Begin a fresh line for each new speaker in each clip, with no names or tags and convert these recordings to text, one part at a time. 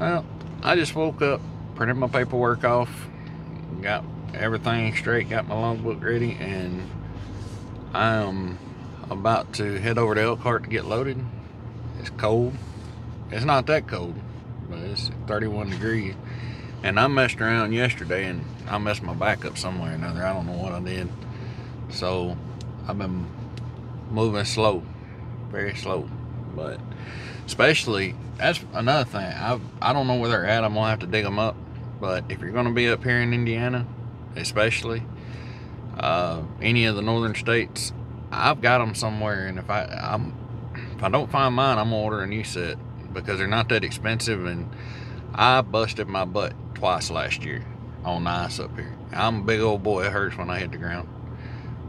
Well, I just woke up, printed my paperwork off, got everything straight, got my logbook ready, and I am about to head over to Elkhart to get loaded. It's cold. It's not that cold, but it's 31 degrees. And I messed around yesterday and I messed my back up somewhere or another. I don't know what I did. So I've been moving slow, very slow. But especially, that's another thing. I I don't know where they're at. I'm gonna have to dig them up. But if you're gonna be up here in Indiana, especially uh, any of the northern states, I've got them somewhere. And if I I'm if I don't find mine, I'm gonna order a new set because they're not that expensive and I busted my butt twice last year on ice up here. I'm a big old boy. It hurts when I hit the ground.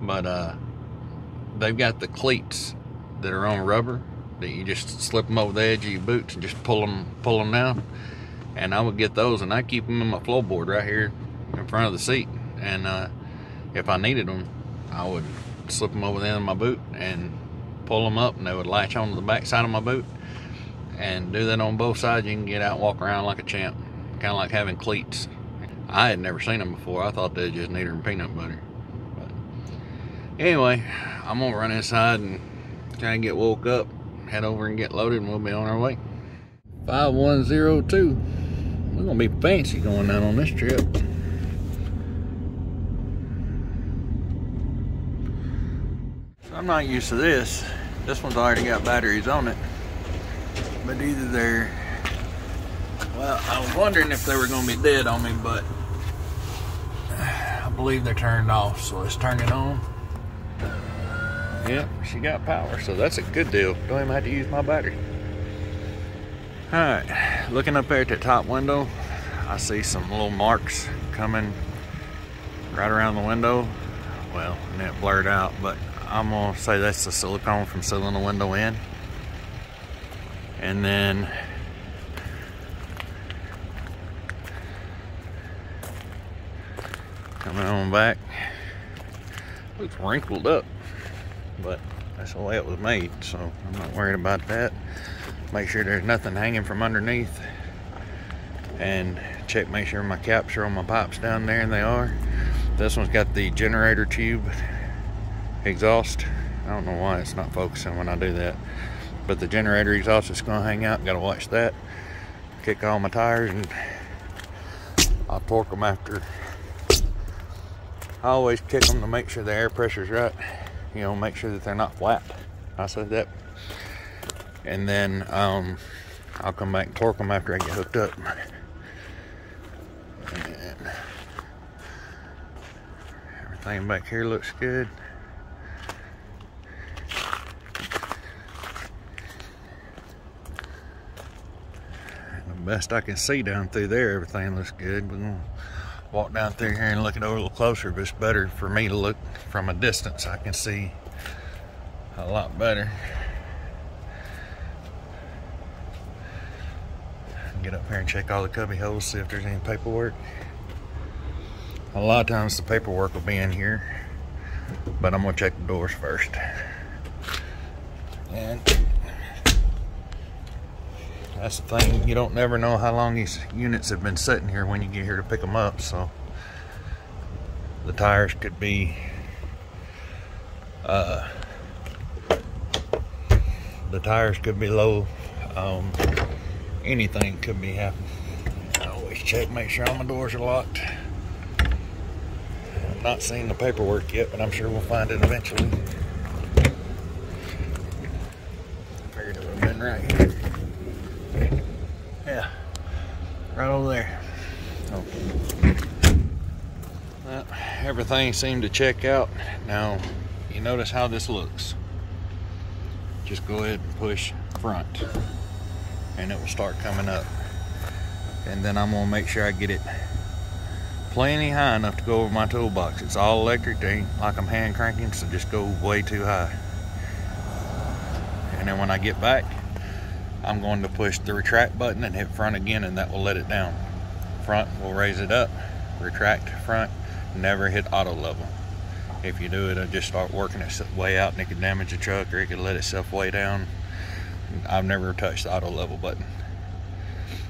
But uh, they've got the cleats that are on rubber that you just slip them over the edge of your boots and just pull them, pull them down. And I would get those and I keep them in my floorboard right here in front of the seat. And uh, if I needed them, I would slip them over the end of my boot and pull them up and they would latch onto the back side of my boot. And do that on both sides. You can get out and walk around like a champ kind of like having cleats. I had never seen them before. I thought they just needed peanut butter. But anyway I'm gonna run inside and try and get woke up head over and get loaded and we'll be on our way. 5102 we're gonna be fancy going down on this trip. I'm not used to this. This one's already got batteries on it. But either they're well I was wondering if they were gonna be dead on me but I believe they're turned off so let's turn it on yep she got power so that's a good deal. Don't even have to use my battery. All right looking up there at the top window I see some little marks coming right around the window. Well and it blurred out but I'm gonna say that's the silicone from sealing the window in. And then coming on back looks wrinkled up but that's the way it was made so I'm not worried about that. Make sure there's nothing hanging from underneath. And check make sure my caps are on my pipes down there and they are. This one's got the generator tube exhaust. I don't know why it's not focusing when I do that but the generator exhaust is going to hang out. Gotta watch that. Kick all my tires and I'll torque them after. I always kick them to make sure the air pressure's right you know make sure that they're not flat. I said that and then um, I'll come back and torque them after I get hooked up. And everything back here looks good. The best I can see down through there, everything looks good. We're gonna walk down through here and look it over a little closer, but it's better for me to look from a distance. I can see a lot better. Get up here and check all the cubby holes, see if there's any paperwork. A lot of times the paperwork will be in here, but I'm gonna check the doors first. And that's the thing. You don't never know how long these units have been sitting here when you get here to pick them up so. The tires could be uh, the tires could be low um, anything could be happening. I always check make sure all my doors are locked. I'm not seeing the paperwork yet but I'm sure we'll find it eventually. Figured it would have been right. here yeah, right over there. Oh. Well, everything seemed to check out. Now, you notice how this looks. Just go ahead and push front and it will start coming up. And then I'm gonna make sure I get it plenty high enough to go over my toolbox. It's all electric, they ain't like I'm hand cranking, so just go way too high. And then when I get back, I'm going to push the retract button and hit front again and that will let it down. Front will raise it up, retract front, never hit auto level. If you do it, it'll just start working its way out and it could damage the truck or it could let itself way down. I've never touched the auto level button.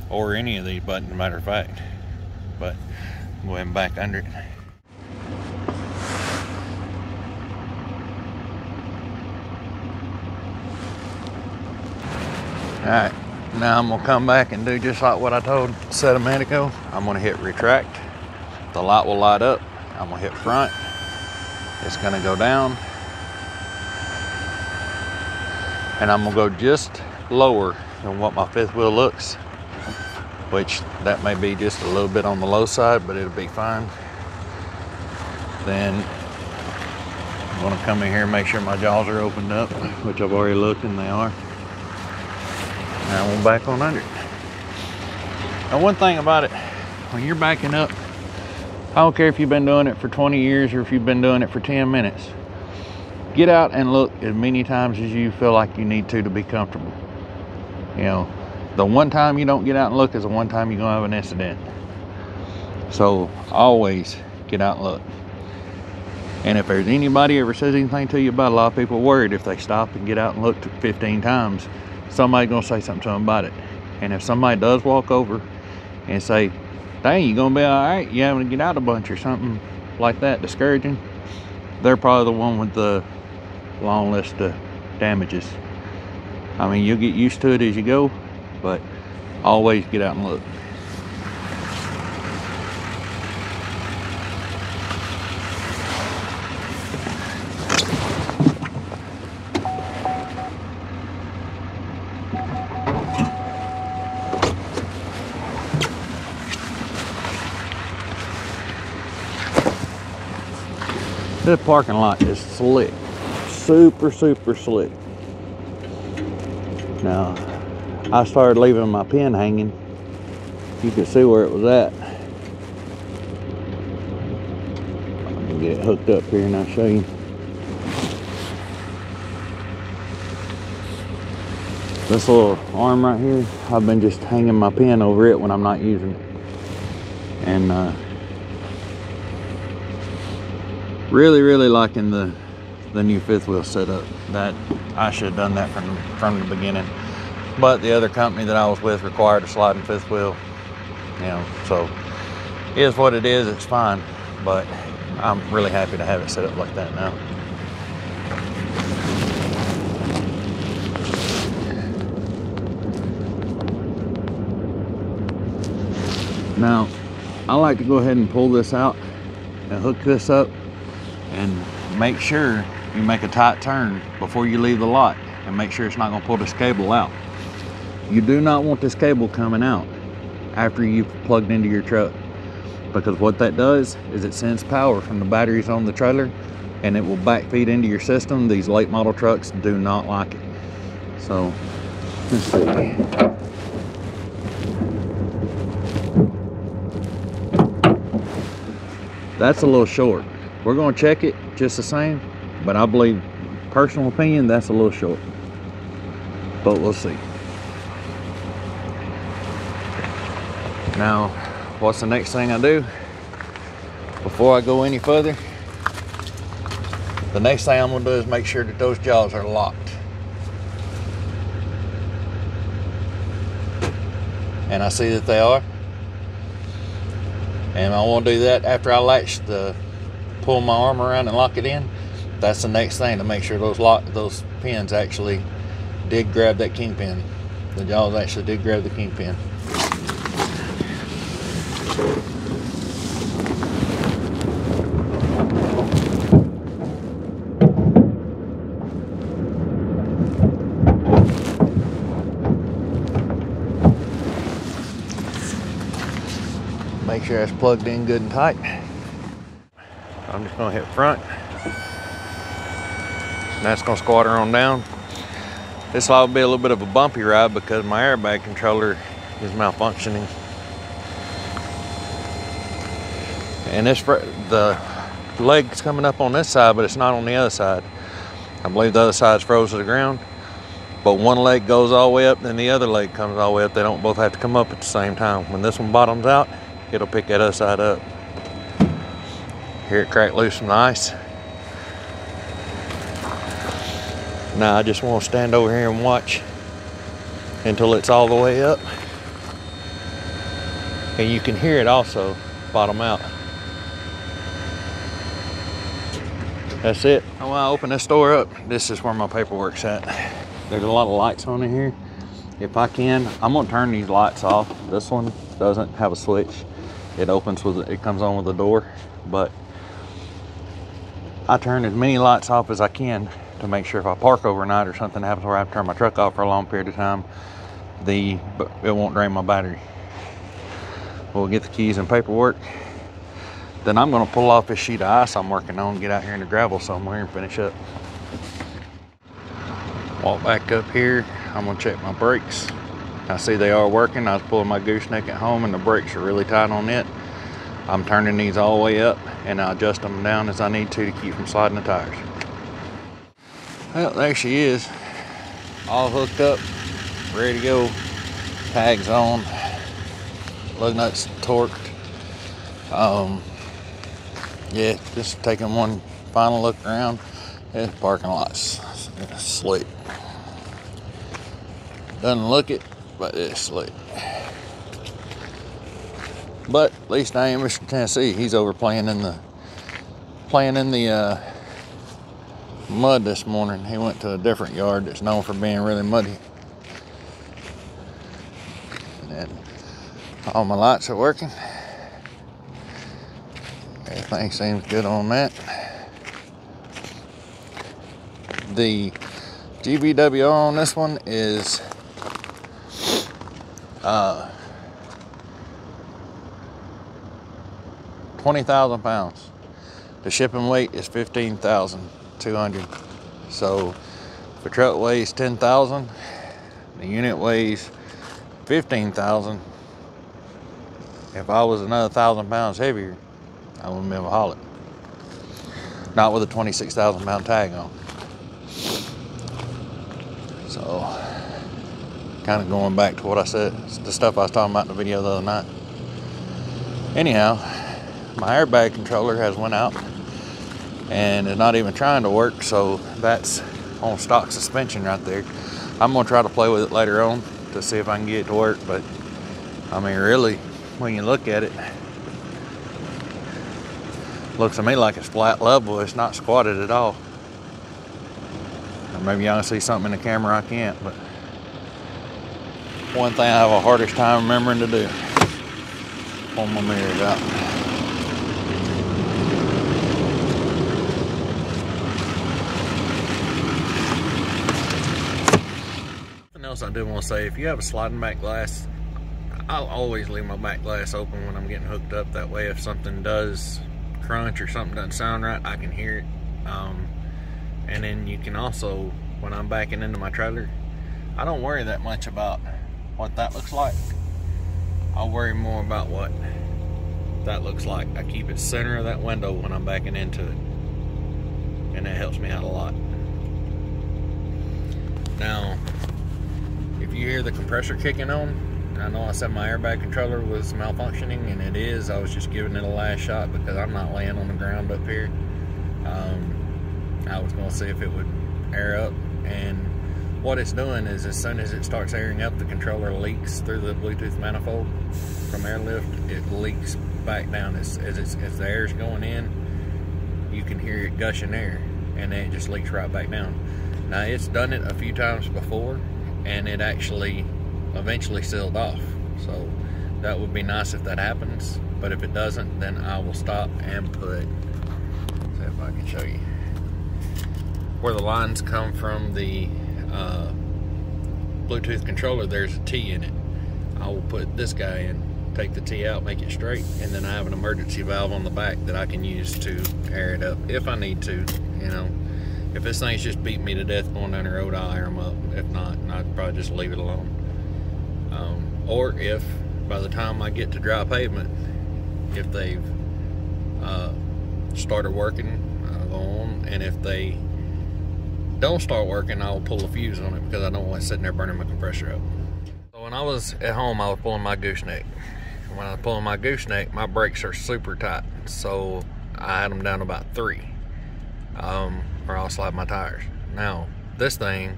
or any of these buttons, matter of fact. But go ahead and back under it. All right, now I'm gonna come back and do just like what I told ago. I'm gonna hit retract. The light will light up. I'm gonna hit front. It's gonna go down. And I'm gonna go just lower than what my fifth wheel looks, which that may be just a little bit on the low side, but it'll be fine. Then I'm gonna come in here and make sure my jaws are opened up, which I've already looked and they are. Now we're back on under. Now one thing about it, when you're backing up, I don't care if you've been doing it for 20 years or if you've been doing it for 10 minutes. Get out and look as many times as you feel like you need to to be comfortable. You know, the one time you don't get out and look is the one time you're gonna have an incident. So always get out and look. And if there's anybody ever says anything to you about a lot of people worried if they stop and get out and look 15 times, somebody gonna say something to them about it. And if somebody does walk over and say, dang, you gonna be all right, you having to get out a bunch or something like that, discouraging, they're probably the one with the long list of damages. I mean, you'll get used to it as you go, but always get out and look. This parking lot is slick. Super, super slick. Now, I started leaving my pin hanging. You can see where it was at. Let me get it hooked up here and I'll show you. This little arm right here, I've been just hanging my pin over it when I'm not using it. And uh, really really liking the the new fifth wheel setup. That I should have done that from from the beginning. But the other company that I was with required a sliding fifth wheel you know so is what it is it's fine. But I'm really happy to have it set up like that now. Now I like to go ahead and pull this out and hook this up and make sure you make a tight turn before you leave the lot and make sure it's not going to pull this cable out. You do not want this cable coming out after you've plugged into your truck because what that does is it sends power from the batteries on the trailer and it will backfeed into your system. These late model trucks do not like it. So, let's see. That's a little short. We're going to check it just the same, but I believe, personal opinion, that's a little short. But we'll see. Now, what's the next thing I do? Before I go any further, the next thing I'm going to do is make sure that those jaws are locked. And I see that they are. And I want to do that after I latch the pull my arm around and lock it in, that's the next thing to make sure those lock those pins actually did grab that kingpin. The jaws actually did grab the kingpin. Make sure it's plugged in good and tight. I'm just gonna hit front. And that's gonna squat her on down. This will be a little bit of a bumpy ride because my airbag controller is malfunctioning. And this, the leg's coming up on this side, but it's not on the other side. I believe the other side's froze to the ground. But one leg goes all the way up, then the other leg comes all the way up. They don't both have to come up at the same time. When this one bottoms out, it'll pick that other side up. Here it cracked loose from the ice. Now I just want to stand over here and watch until it's all the way up. And you can hear it also bottom out. That's it. Oh, when I open this door up, this is where my paperwork's at. There's a lot of lights on in here. If I can, I'm gonna turn these lights off. This one doesn't have a switch. It opens with, it comes on with the door, but I turn as many lights off as I can to make sure if I park overnight or something happens where I have to turn my truck off for a long period of time, the it won't drain my battery. We'll get the keys and paperwork. Then I'm gonna pull off this sheet of ice I'm working on, get out here in the gravel somewhere and finish up. Walk back up here, I'm gonna check my brakes. I see they are working. I was pulling my gooseneck at home and the brakes are really tight on it. I'm turning these all the way up and I adjust them down as I need to to keep from sliding the tires. Well, there she is. All hooked up, ready to go. Tags on, lug nuts torqued. Um, yeah, just taking one final look around. This parking lot's slick. Doesn't look it, but it's slick. But at least I ain't Mr. Tennessee. He's over playing in the playing in the uh, mud this morning. He went to a different yard that's known for being really muddy. And all my lights are working. Everything seems good on that. The GVWO on this one is uh, 20,000 pounds. The shipping weight is 15,200. So if a truck weighs 10,000, the unit weighs 15,000. If I was another thousand pounds heavier, I wouldn't be able to haul it. Not with a 26,000 pound tag on. So, kind of going back to what I said, the stuff I was talking about in the video the other night. Anyhow, my airbag controller has went out and is not even trying to work so that's on stock suspension right there. I'm gonna try to play with it later on to see if I can get it to work but I mean really when you look at it looks to me like it's flat level it's not squatted at all. Maybe y'all can see something in the camera I can't but one thing I have a hardest time remembering to do pull my mirrors out else I do want to say, if you have a sliding back glass, I'll always leave my back glass open when I'm getting hooked up. That way if something does crunch or something doesn't sound right, I can hear it. Um, and then you can also, when I'm backing into my trailer, I don't worry that much about what that looks like. I'll worry more about what that looks like. I keep it center of that window when I'm backing into it. And that helps me out a lot. Now, if you hear the compressor kicking on, I know I said my airbag controller was malfunctioning, and it is. I was just giving it a last shot because I'm not laying on the ground up here. Um, I was going to see if it would air up, and what it's doing is as soon as it starts airing up, the controller leaks through the Bluetooth manifold from airlift. It leaks back down as, as, as the air's going in. You can hear it gushing air, and then it just leaks right back down. Now, it's done it a few times before, and it actually eventually sealed off. So that would be nice if that happens. But if it doesn't, then I will stop and put, see if I can show you, where the lines come from the uh, Bluetooth controller, there's a T in it. I will put this guy in, take the T out, make it straight, and then I have an emergency valve on the back that I can use to air it up if I need to, you know. If this thing's just beating me to death going down the road, I'll air them up. If not, I'd probably just leave it alone. Um, or if by the time I get to dry pavement, if they've uh, started working, I'll go on. And if they don't start working, I'll pull a fuse on it because I don't want it sitting there burning my compressor up. So when I was at home, I was pulling my gooseneck. When I was pulling my gooseneck, my brakes are super tight. So I had them down about three. Um, or I'll slide my tires. Now, this thing,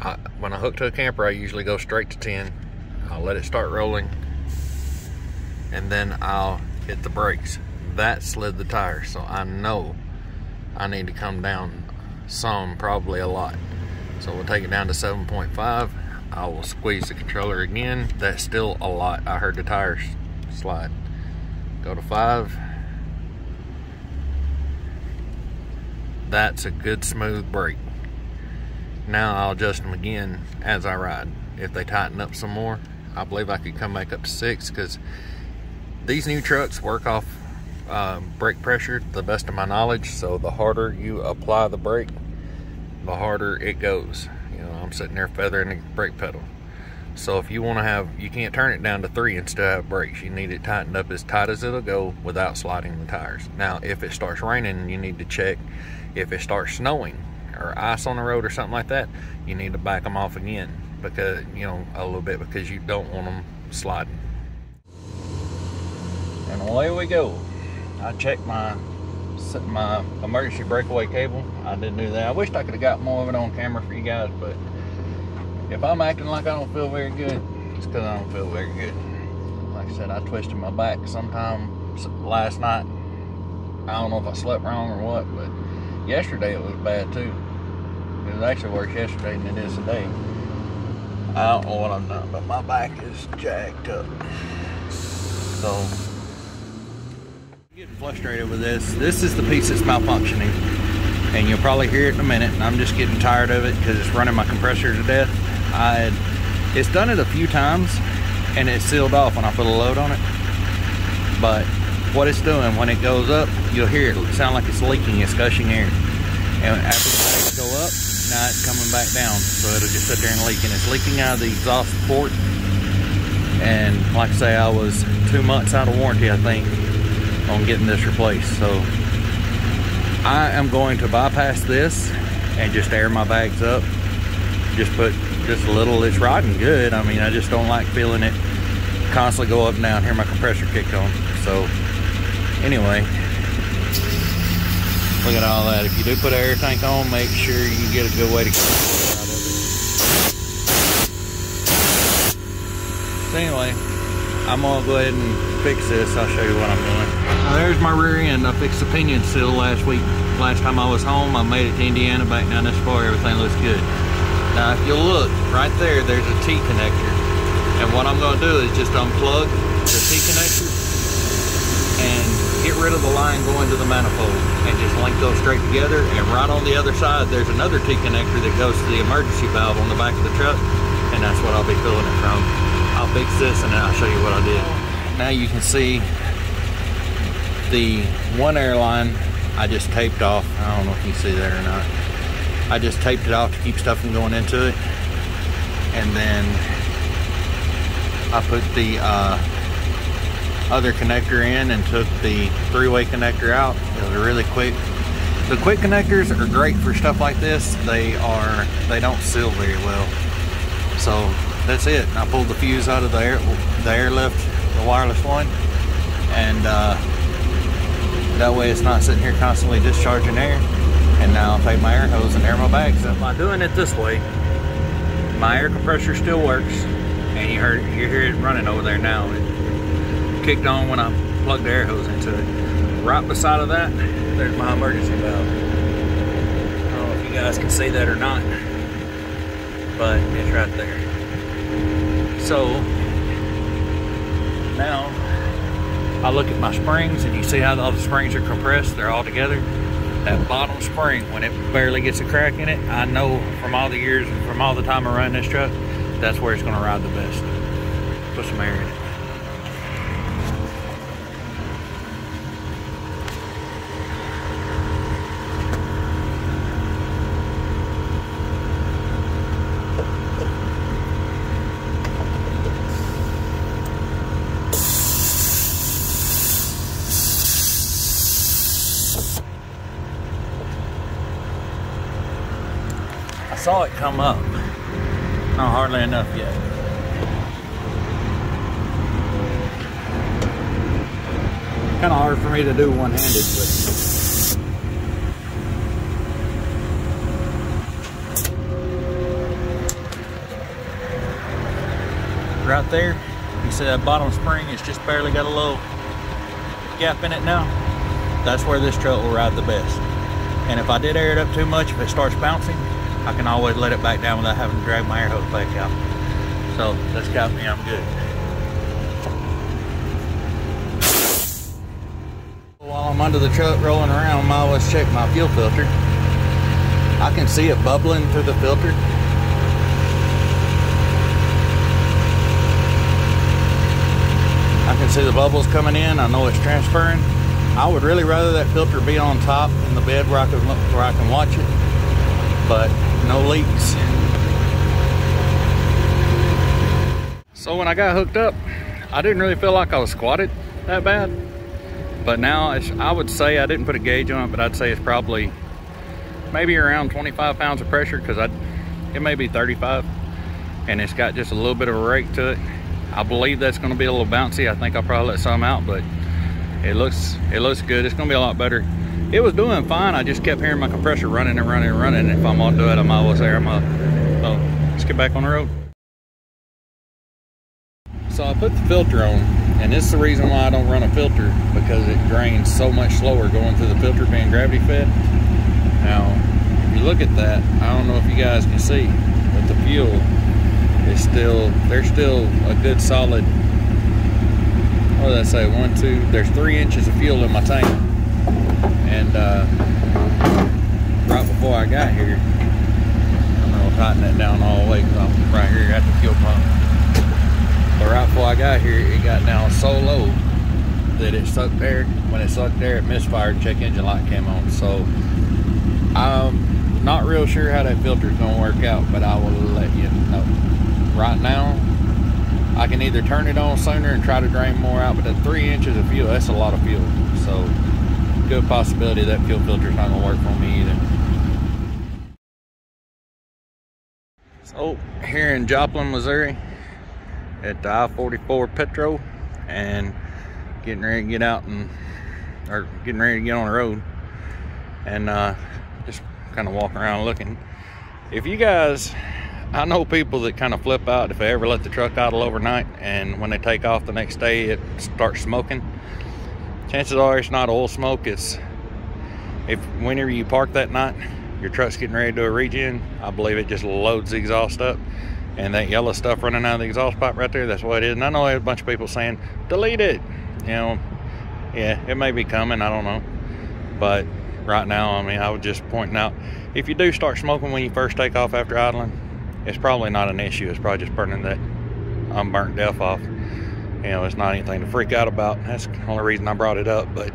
I, when I hook to a camper, I usually go straight to 10. I'll let it start rolling. and then I'll hit the brakes. That slid the tire, so I know I need to come down some, probably a lot. So we'll take it down to 7.5. I will squeeze the controller again. That's still a lot. I heard the tires slide. Go to five. That's a good smooth brake. Now I'll adjust them again as I ride. If they tighten up some more, I believe I could come back up to six because these new trucks work off uh, brake pressure the best of my knowledge. So the harder you apply the brake, the harder it goes. You know, I'm sitting there feathering the brake pedal. So if you want to have, you can't turn it down to three and still have brakes. You need it tightened up as tight as it'll go without sliding the tires. Now, if it starts raining, you need to check. If it starts snowing or ice on the road or something like that, you need to back them off again because, you know, a little bit because you don't want them sliding. And away we go. I checked my my emergency breakaway cable. I didn't do that. I wished I could have got more of it on camera for you guys, but if I'm acting like I don't feel very good, it's because I don't feel very good. Like I said, I twisted my back sometime last night. I don't know if I slept wrong or what, but yesterday it was bad too. It was actually worse yesterday than it is today. I don't know what I'm doing, but my back is jacked up. So, getting frustrated with this. This is the piece that's malfunctioning. And you'll probably hear it in a minute. And I'm just getting tired of it because it's running my compressor to death. I it's done it a few times and it's sealed off when I put a load on it. But what it's doing when it goes up, you'll hear it sound like it's leaking, it's gushing air. And after the tanks go up, now it's coming back down. So it'll just sit there and leak. And it's leaking out of the exhaust port. And like I say, I was two months out of warranty, I think, on getting this replaced. So I am going to bypass this and just air my bags up. Just put just a little, it's riding good. I mean, I just don't like feeling it constantly go up and down. Here my compressor kicked on. So anyway, look at all that. If you do put an air tank on, make sure you get a good way to get out of it. So anyway, I'm gonna go ahead and fix this. I'll show you what I'm doing. There's my rear end. I fixed the pinion seal last week. Last time I was home, I made it to Indiana, back down this far, everything looks good. Now if you look, right there, there's a T-connector. And what I'm gonna do is just unplug the T-connector and get rid of the line going to the manifold and just link those straight together. And right on the other side, there's another T-connector that goes to the emergency valve on the back of the truck. And that's what I'll be filling it from. I'll fix this and then I'll show you what I did. Now you can see the one airline I just taped off. I don't know if you can see that or not. I just taped it off to keep stuff from going into it. And then I put the uh, other connector in and took the three-way connector out. It was really quick. The quick connectors are great for stuff like this. They are, they don't seal very well. So that's it. I pulled the fuse out of the air, the airlift, the wireless one, and uh, that way it's not sitting here constantly discharging air. And now I'll take my air hose and air my bags. So by doing it this way, my air compressor still works, and you heard you hear it running over there now. It kicked on when I plugged the air hose into it. Right beside of that, there's my emergency valve. I don't know if you guys can see that or not, but it's right there. So now I look at my springs and you see how all the springs are compressed, they're all together that bottom spring, when it barely gets a crack in it, I know from all the years, and from all the time I run this truck, that's where it's gonna ride the best. Put some air in it. Saw it come up. Not hardly enough yet. Kind of hard for me to do one-handed, but right there, you
You see that bottom spring, it's just barely got a little gap in it now. That's where this truck will ride the best. And if I did air it up too much, if it starts bouncing, I can always let it back down without having to drag my air hose back out. So that's got me, I'm good. While I'm under the truck rolling around, I always check my fuel filter. I can see it bubbling through the filter. I can see the bubbles coming in. I know it's transferring. I would really rather that filter be on top in the bed where I can, where I can watch it, but no leaks. So when I got hooked up, I didn't really feel like I was squatted that bad. But now I would say I didn't put a gauge on it, but I'd say it's probably maybe around 25 pounds of pressure because I it may be 35 and it's got just a little bit of a rake to it. I believe that's going to be a little bouncy. I think I'll probably let some out, but it looks it looks good. It's going to be a lot better. It was doing fine. I just kept hearing my compressor running and running and running. If I'm to do it, I might as well say I'm up. So let's get back on the road. So I put the filter on, and this is the reason why I don't run a filter because it drains so much slower going through the filter being gravity fed. Now, if you look at that, I don't know if you guys can see, but the fuel is still, there's still a good solid, what did I say, one, two, there's three inches of fuel in my tank. And uh, right before I got here, I'm gonna tighten that down all the way because I'm right here at the fuel pump. But right before I got here, it got down so low that it sucked there. When it sucked there, it misfired. Check engine light came on. So I'm not real sure how that filter is going to work out, but I will let you know. Right now, I can either turn it on sooner and try to drain more out, but the three inches of fuel, that's a lot of fuel. So good possibility that fuel filter is not to work for me either. So here in Joplin, Missouri, at the I-44 Petro and getting ready to get out and or getting ready to get on the road and uh, just kind of walking around looking. If you guys, I know people that kind of flip out if they ever let the truck idle overnight and when they take off the next day it starts smoking. Chances are it's not oil smoke. It's if whenever you park that night, your truck's getting ready to a regen. I believe it just loads the exhaust up and that yellow stuff running out of the exhaust pipe right there, that's what it is. And I know a bunch of people saying, delete it. You know, yeah, it may be coming, I don't know. But right now, I mean, I was just pointing out, if you do start smoking when you first take off after idling, it's probably not an issue. It's probably just burning that unburnt DEF off. You know, it's not anything to freak out about. That's the only reason I brought it up. But,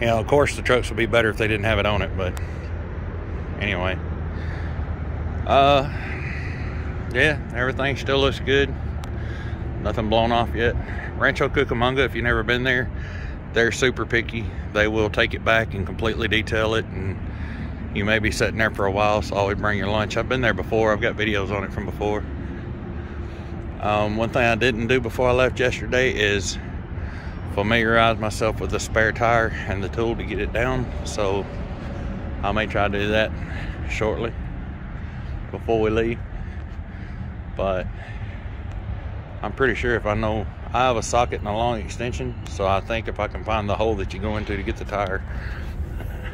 you know, of course, the trucks would be better if they didn't have it on it. But anyway, uh, yeah, everything still looks good. Nothing blown off yet. Rancho Cucamonga, if you've never been there, they're super picky. They will take it back and completely detail it. And you may be sitting there for a while, so always bring your lunch. I've been there before. I've got videos on it from before. Um, one thing I didn't do before I left yesterday is familiarize myself with the spare tire and the tool to get it down. So I may try to do that shortly before we leave but I'm pretty sure if I know I have a socket and a long extension so I think if I can find the hole that you go into to get the tire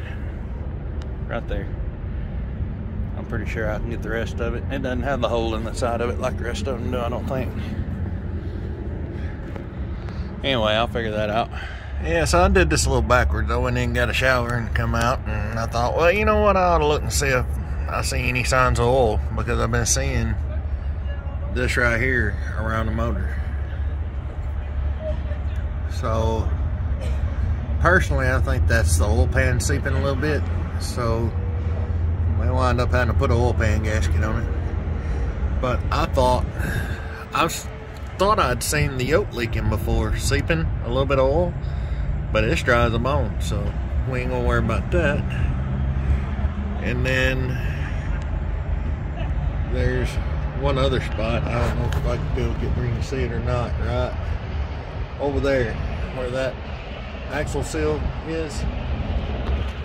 right there pretty sure I can get the rest of it it doesn't have the hole in the side of it like the rest of them do I don't think anyway I'll figure that out yeah, so I did this a little backwards. I went in and got a shower and come out, and I thought, well, you know what? I ought to look and see if I see any signs of oil because I've been seeing this right here around the motor. So personally, I think that's the oil pan seeping a little bit. So we wind up having to put an oil pan gasket on it. But I thought, I thought I'd seen the yoke leaking before, seeping a little bit of oil, but it's dry as a bone, so we ain't gonna worry about that. And then there's one other spot. I don't know if I can be able to get you see it or not, right? Over there, where that axle seal is,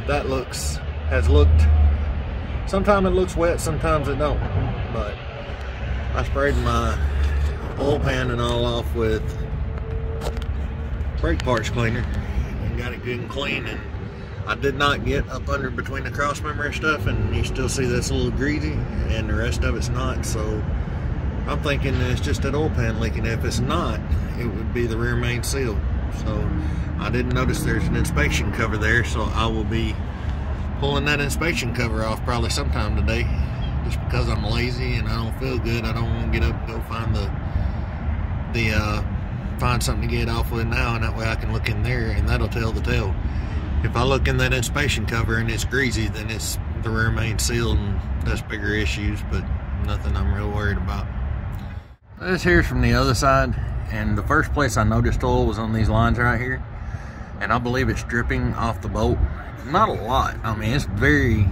that looks, has looked, sometimes it looks wet, sometimes it don't. But I sprayed my
oil pan and all off with brake parts cleaner and got it good and clean. And I did not get up under between the cross member and stuff and you still see this a little greasy and the rest of it's not. So I'm thinking it's just that oil pan leaking. If it's not it would be the rear main seal. So I didn't notice there's an inspection cover there so I will be pulling that inspection cover off probably sometime today just because I'm lazy and I don't feel good. I don't want to get up and go find the the uh, find something to get off with now and that way I can look in there and that'll tell the tale. If I look in that inspection cover and it's greasy then it's the rear main seal and that's bigger issues but nothing I'm real worried about. This here's from the other side and the first place I noticed oil was on these lines right here and I believe it's dripping off the bolt not a lot. I mean it's very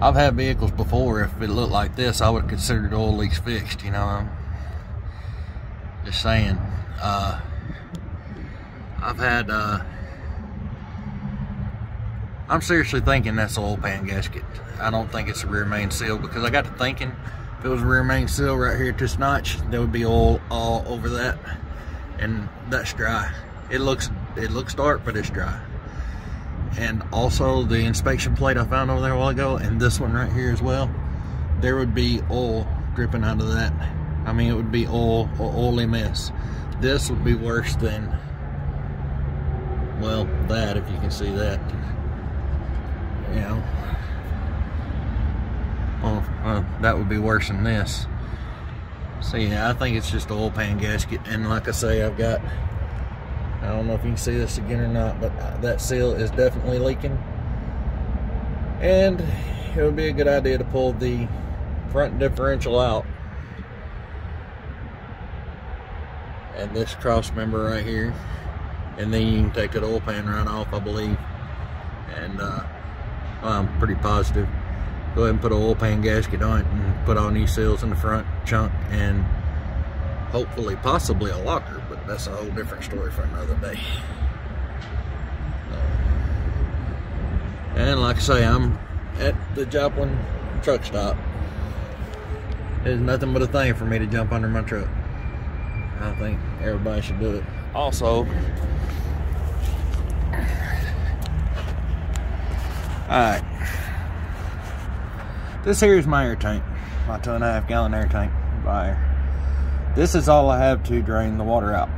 I've had vehicles before. If it looked like this I would consider the oil leaks fixed you know? I'm just saying. Uh, I've had uh, I'm seriously thinking that's the oil pan gasket. I don't think it's a rear main seal because I got to thinking if it was a rear main seal right here at this notch there would be oil all over that. And that's dry. It looks it looks dark but it's dry and also the inspection plate I found over there a while ago and this one right here as well there would be oil dripping out of that. I mean it would be oil or oily mess. This would be worse than well that if you can see that. Know. Well, well that would be worse than this. So yeah I think it's just oil pan gasket and like I say I've got I don't know if you can see this again or not, but that seal is definitely leaking. And it would be a good idea to pull the front differential out. And this cross member right here. And then you can take that oil pan right off, I believe. And uh, I'm pretty positive. Go ahead and put an oil pan gasket on it and put all new seals in the front chunk and hopefully possibly a locker that's a whole different story for another day. And like I say I'm at the Joplin truck stop. There's nothing but a thing for me to jump under my truck. I think everybody should do it. Also alright. This here is my air tank. My two and a half gallon air tank. By this is all I have to drain the water out.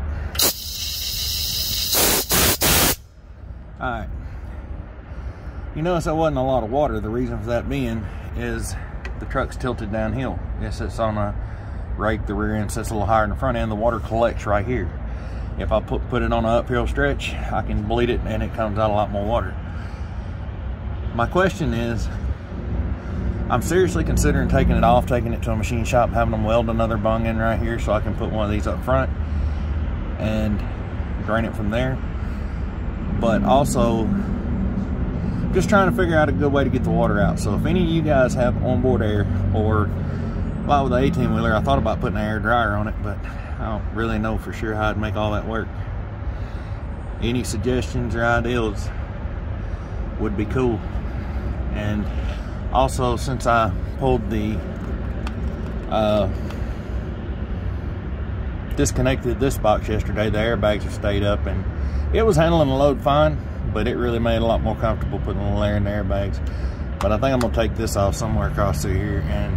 Alright. You notice that wasn't a lot of water. The reason for that being is the truck's tilted downhill. It sits on a rake, the rear end sits a little higher than the front end. The water collects right here. If I put, put it on an uphill stretch, I can bleed it and it comes out a lot more water. My question is, I'm seriously considering taking it off, taking it to a machine shop, having them weld another bung in right here so I can put one of these up front and drain it from there. But also, just trying to figure out a good way to get the water out. So if any of you guys have onboard air or well with the 18 wheeler, I thought about putting an air dryer on it, but I don't really know for sure how I'd make all that work. Any suggestions or ideas would be cool. And also since I pulled the uh, disconnected this box yesterday the airbags have stayed up and it was handling the load fine but it really made it a lot more comfortable putting the layer in the airbags. But I think I'm gonna take this off somewhere across through here and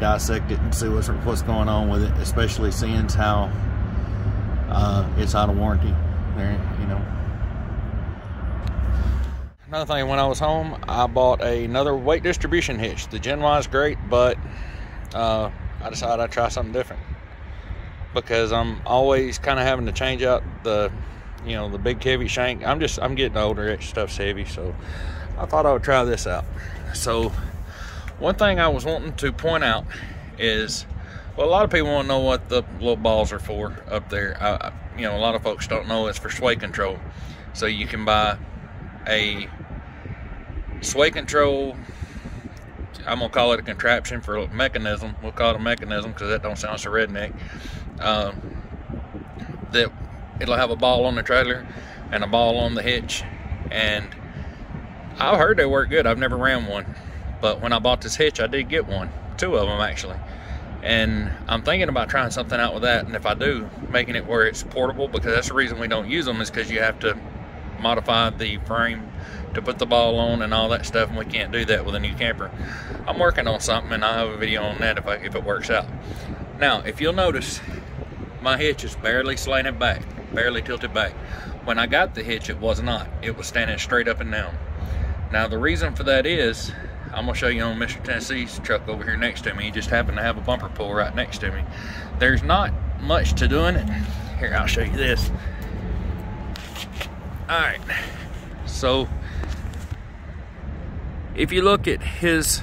dissect it and see what's what's going on with it especially seeing how uh, it's out of warranty. There you know. Another thing, when I was home, I bought another weight distribution hitch. The Gen Y is great, but uh, I decided I'd try something different because I'm always kind of having to change out the, you know, the big heavy shank. I'm just, I'm getting older. That stuff's heavy, so I thought I would try this out. So, one thing I was wanting to point out is, well, a lot of people want to know what the little balls are for up there. I, you know, a lot of folks don't know it's for sway control. So you can buy a sway control I'm gonna call it a contraption for a mechanism we'll call it a mechanism because that don't sound so redneck um, that it'll have a ball on the trailer and a ball on the hitch and I've heard they work good I've never ran one but when I bought this hitch I did get one two of them actually
And I'm thinking about trying something out with that. And if I do, making it where it's portable, because that's the reason we don't use them is because you have to modify the frame to put the ball on and all that stuff. And we can't do that with a new camper. I'm working on something and I'll have a video on that if, I, if it works out. Now, if you'll notice, my hitch is barely slanted back, barely tilted back. When I got the hitch, it was not. It was standing straight up and down. Now, the reason for that is, I'm gonna show you on Mr. Tennessee's truck over here next to me. He just happened to have a bumper pull right next to me. There's not much to doing it. Here, I'll show you this. All right, so if you look at his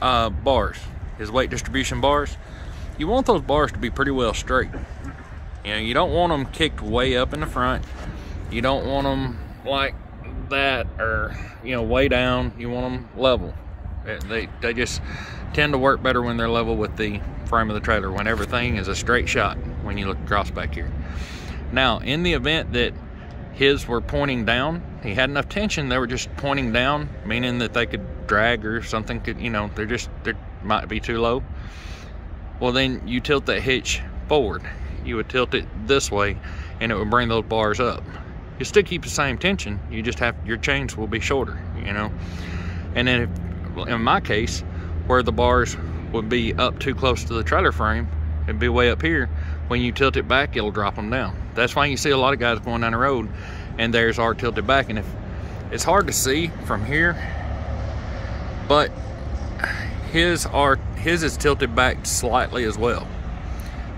uh, bars, his weight distribution bars, you want those bars to be pretty well straight. You know, you don't want them kicked way up in the front. You don't want them like that or, you know, way down. You want them level. They, they just tend to work better when they're level with the frame of the trailer, when everything is a straight shot when you look across back here. Now, in the event that his were pointing down, he had enough tension, they were just pointing down, meaning that they could drag or something could, you know, they're just, they might be too low. Well, then you tilt that hitch forward. You would tilt it this way and it would bring those bars up. You still keep the same tension, you just have, your chains will be shorter, you know. And then if in my case, where the bars would be up too close to the trailer frame, it'd be way up here. When you tilt it back, it'll drop them down. That's why you see a lot of guys going down the road and theirs are tilted back. And if it's hard to see from here, but his are his is tilted back slightly as well.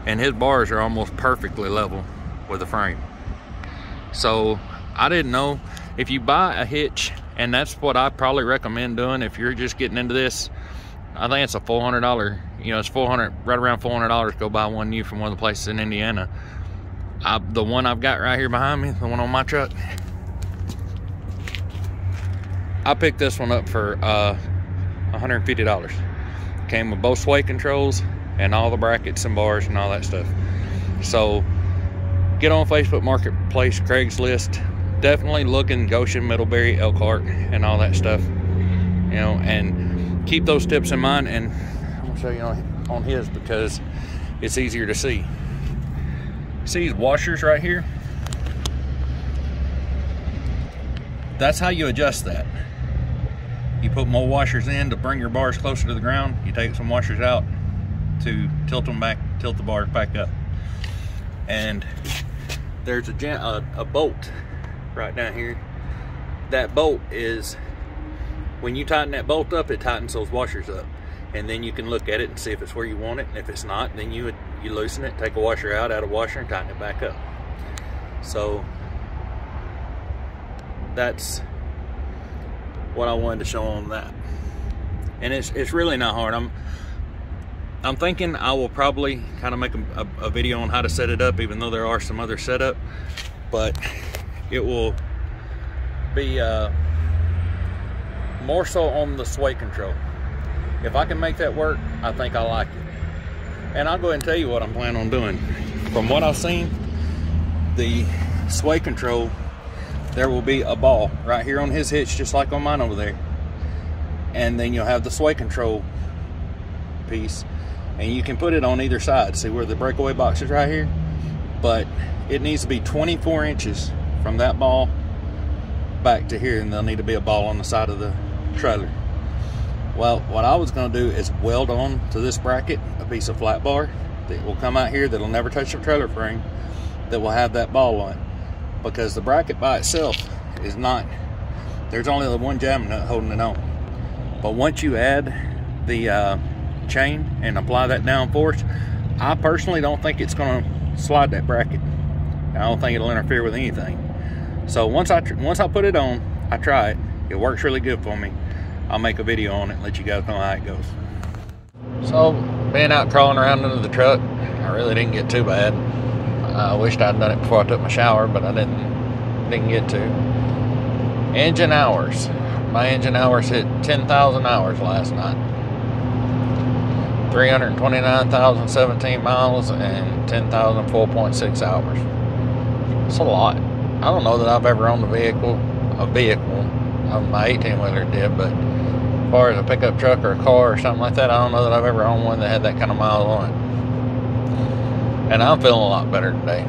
And his bars are almost perfectly level with the frame. So I didn't know if you buy a hitch and that's what I probably recommend doing if you're just getting into this. I think it's a $400, you know, it's 400, right around $400 go buy one new from one of the places in Indiana. I, the one I've got right here behind me, the one on my truck, I picked this one up for uh, $150. Came with both sway controls and all the brackets and bars and all that stuff. So get on Facebook Marketplace, Craigslist, definitely look in Goshen, Middlebury, Elkhart, and all that stuff. You know, and keep those tips in mind. And I'm gonna show you on, on his because it's easier to see. See these washers right here? That's how you adjust that. You put more washers in to bring your bars closer to the ground. You take some washers out to tilt them back, tilt the bars back up. And there's a, a, a bolt right down here. That bolt is, when you tighten that bolt up, it tightens those washers up. And then you can look at it and see if it's where you want it. And if it's not, then you would, you loosen it, take a washer out, out a washer, and tighten it back up. So that's what I wanted to show on that. And it's it's really not hard. I'm I'm thinking I will probably kind of make a, a, a video on how to set it up, even though there are some other setup. But it will be uh, more so on the sway control. If I can make that work, I think I like it. And I'll go ahead and tell you what I'm planning on doing. From what I've seen, the sway control, there will be a ball right here on his hitch, just like on mine over there. And then you'll have the sway control piece. And you can put it on either side. See where the breakaway box is right here? But it needs to be 24 inches from that ball back to here and there'll need to be a ball on the side of the trailer. Well, what I was going to do is weld on to this bracket a piece of flat bar that will come out here that'll never touch the trailer frame that will have that ball on. Because the bracket by itself is not, there's only the one jam nut holding it on. But once you add the uh, chain and apply that down force, I personally don't think it's going to slide that bracket. I don't think it'll interfere with anything. So once I once I put it on, I try it. It works really good for me. I'll make a video on it and let you guys know how it goes. So being out crawling around under the truck, I really didn't get too bad. I wished I'd done it before I took my shower, but I didn't didn't get to. Engine hours. My engine hours hit 10,000 hours last night. 329,017 miles and 10,004.6 hours. It's a lot. I don't know that I've ever owned a vehicle, a vehicle. My 18 wheeler did, but
as far as a pickup truck or a car or something like that, I don't know that I've ever owned one that had that kind of miles on it. And I'm feeling a lot better today.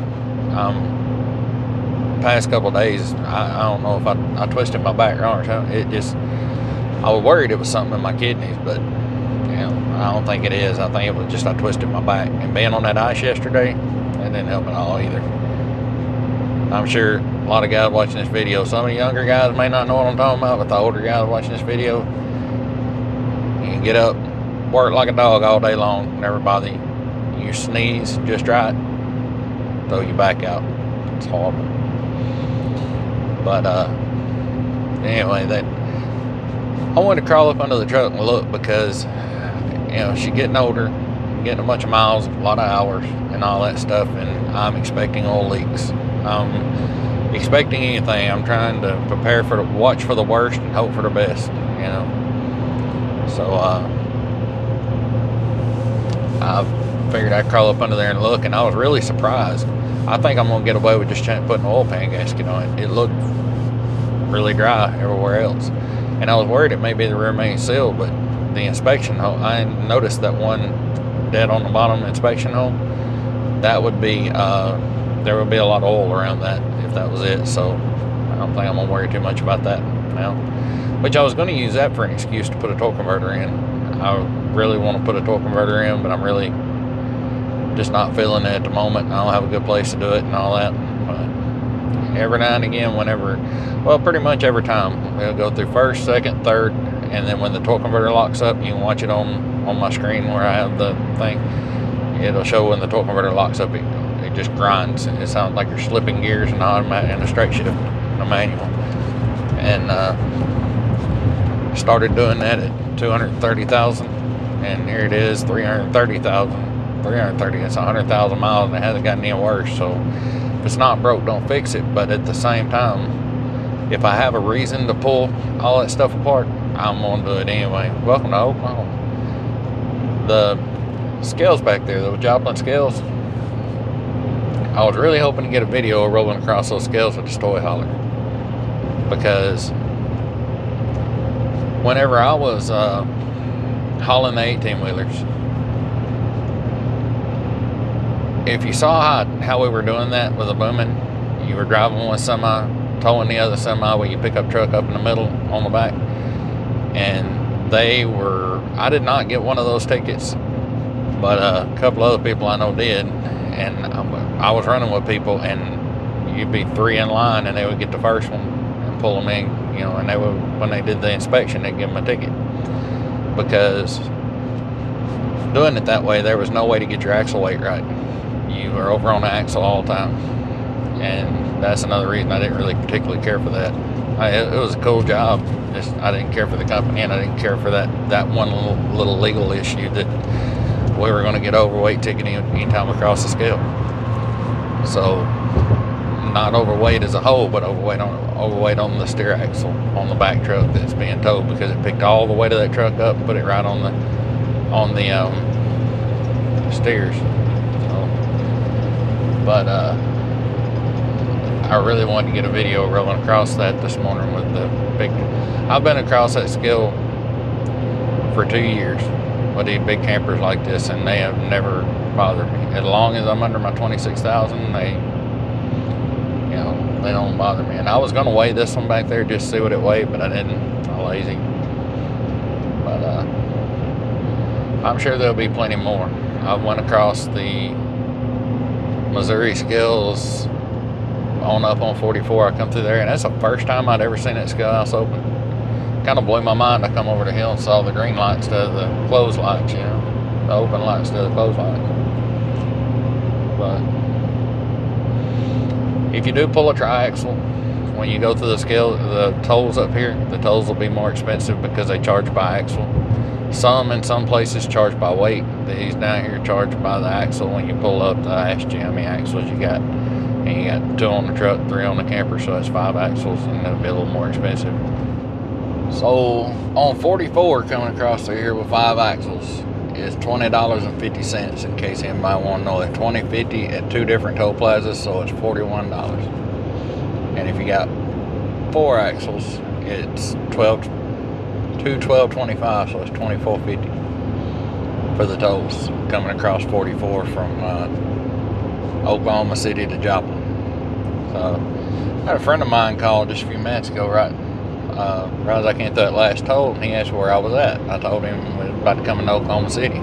Um, past couple days, I, I, don't know if I, I twisted my back or something. It just, I was worried it was something in my kidneys, but you know, I don't think it is. I think it was just I twisted my back. And being on that ice yesterday, that didn't help at all either. I'm sure a lot of guys watching this video, some of the younger guys may not know what I'm talking about, but the older guys watching this video, you can get up, work like a dog all day long, never bother you. You sneeze just right, throw you back out. It's horrible. But uh, anyway, that I wanted to crawl up under the truck and look because you know she's getting older, getting a bunch of miles, a lot of hours, and all that stuff, and I'm expecting oil leaks. I'm expecting anything. I'm trying to prepare for the watch for the worst and hope for the best. You know. So uh, I figured I'd crawl up under there and look, and I was really surprised. I think I'm gonna get away with just putting an oil pan gasket on it. It looked really dry everywhere else, and I was worried it may be the rear main seal, but the inspection hole, I noticed that one dead on the bottom inspection hole. That would be uh, there would be a lot of oil around that if that was it. So I don't think I'm gonna worry too much about that now. Which I was to use that for an excuse to put a torque converter in. I really want to put a torque converter in, but I'm really just not feeling it at the moment. I don't have a good place to do it and all that. But every now and again, whenever, well, pretty much every time, it'll go through first, second, third, and then when the torque converter locks up, you can watch it on on my screen where I have the thing. It'll show when the torque converter locks up. It, it just grinds. It sounds like you're slipping gears in, automatic, in a straight shift, a manual. And uh, started doing that at 230,000, and here it is, 330,000. 330, it's 100,000 miles, and it hasn't gotten any worse. So if it's not broke, don't fix it. But at the same time, if I have a reason to pull all that stuff apart, I'm gonna do it anyway. Welcome to Oklahoma. The scales back there, the Joplin scales, I was really hoping to get a video of rolling across those scales with the toy hauler. Because whenever I was uh, hauling the 18 wheelers, if you saw how, how we were doing that with a booming, you were driving one semi, towing the other semi with your pickup truck up in the middle on the back. And they were, I did not get one of those tickets, but a couple other people I know did and I was running with people, and you'd be three in line, and they would get the first one and pull them in, you know, and they would when they did the inspection, they'd give them a ticket because doing it that way, there was no way to get your axle weight right. You were over on the axle all the time, and that's another reason I didn't really particularly care for that. I, it, was a cool job. Just I didn't care for the company, and I didn't care for that that one little, little legal issue that we were going to get overweight ticketing anytime across the scale. So, not overweight as a whole, but overweight on overweight on the steer axle on the back truck that's being towed because it picked all the weight of that truck up and put it right on the on the um, steers. But uh, I really wanted to get a video rolling across that this morning with the big. I've been across that scale for two years with these big campers like this, and they have never bothered me. As long as I'm under my 26,000, they, you know, they don't bother me. And I was going to weigh this one back there just to see what it weighed, but I didn't. I'm lazy. But uh, I'm sure there'll be plenty more. I went across the Missouri Skills on up on 44. I come through there, and that's the first time I'd ever seen that scale house open kind of blew my mind. I come over the hill and saw the green lights of the closed lights, you know, the open lights of the closed lights. But if you do pull a triaxle, when you go through the scale, the tolls up here, the tolls will be more expensive because they charge by axle. Some in some places charge by weight. These down here charge by the axle when you pull up the ask you how many axles you got. And you got two on the truck, three on the camper, so that's five axles, and it'll be a little more expensive. So on 44 coming across here with five axles is $20.50 in case anybody want to know that 2050 at two different toll plazas so it's $41 and if you got four axles it's 12 two twelve twenty five, so it's twenty four fifty for the tolls coming across forty four from uh, Oklahoma City to Joplin. So I had a friend of mine call just a few minutes ago, right uh, right as I came through that last toll, and he asked where I was at. I told him we was about to come into Oklahoma City.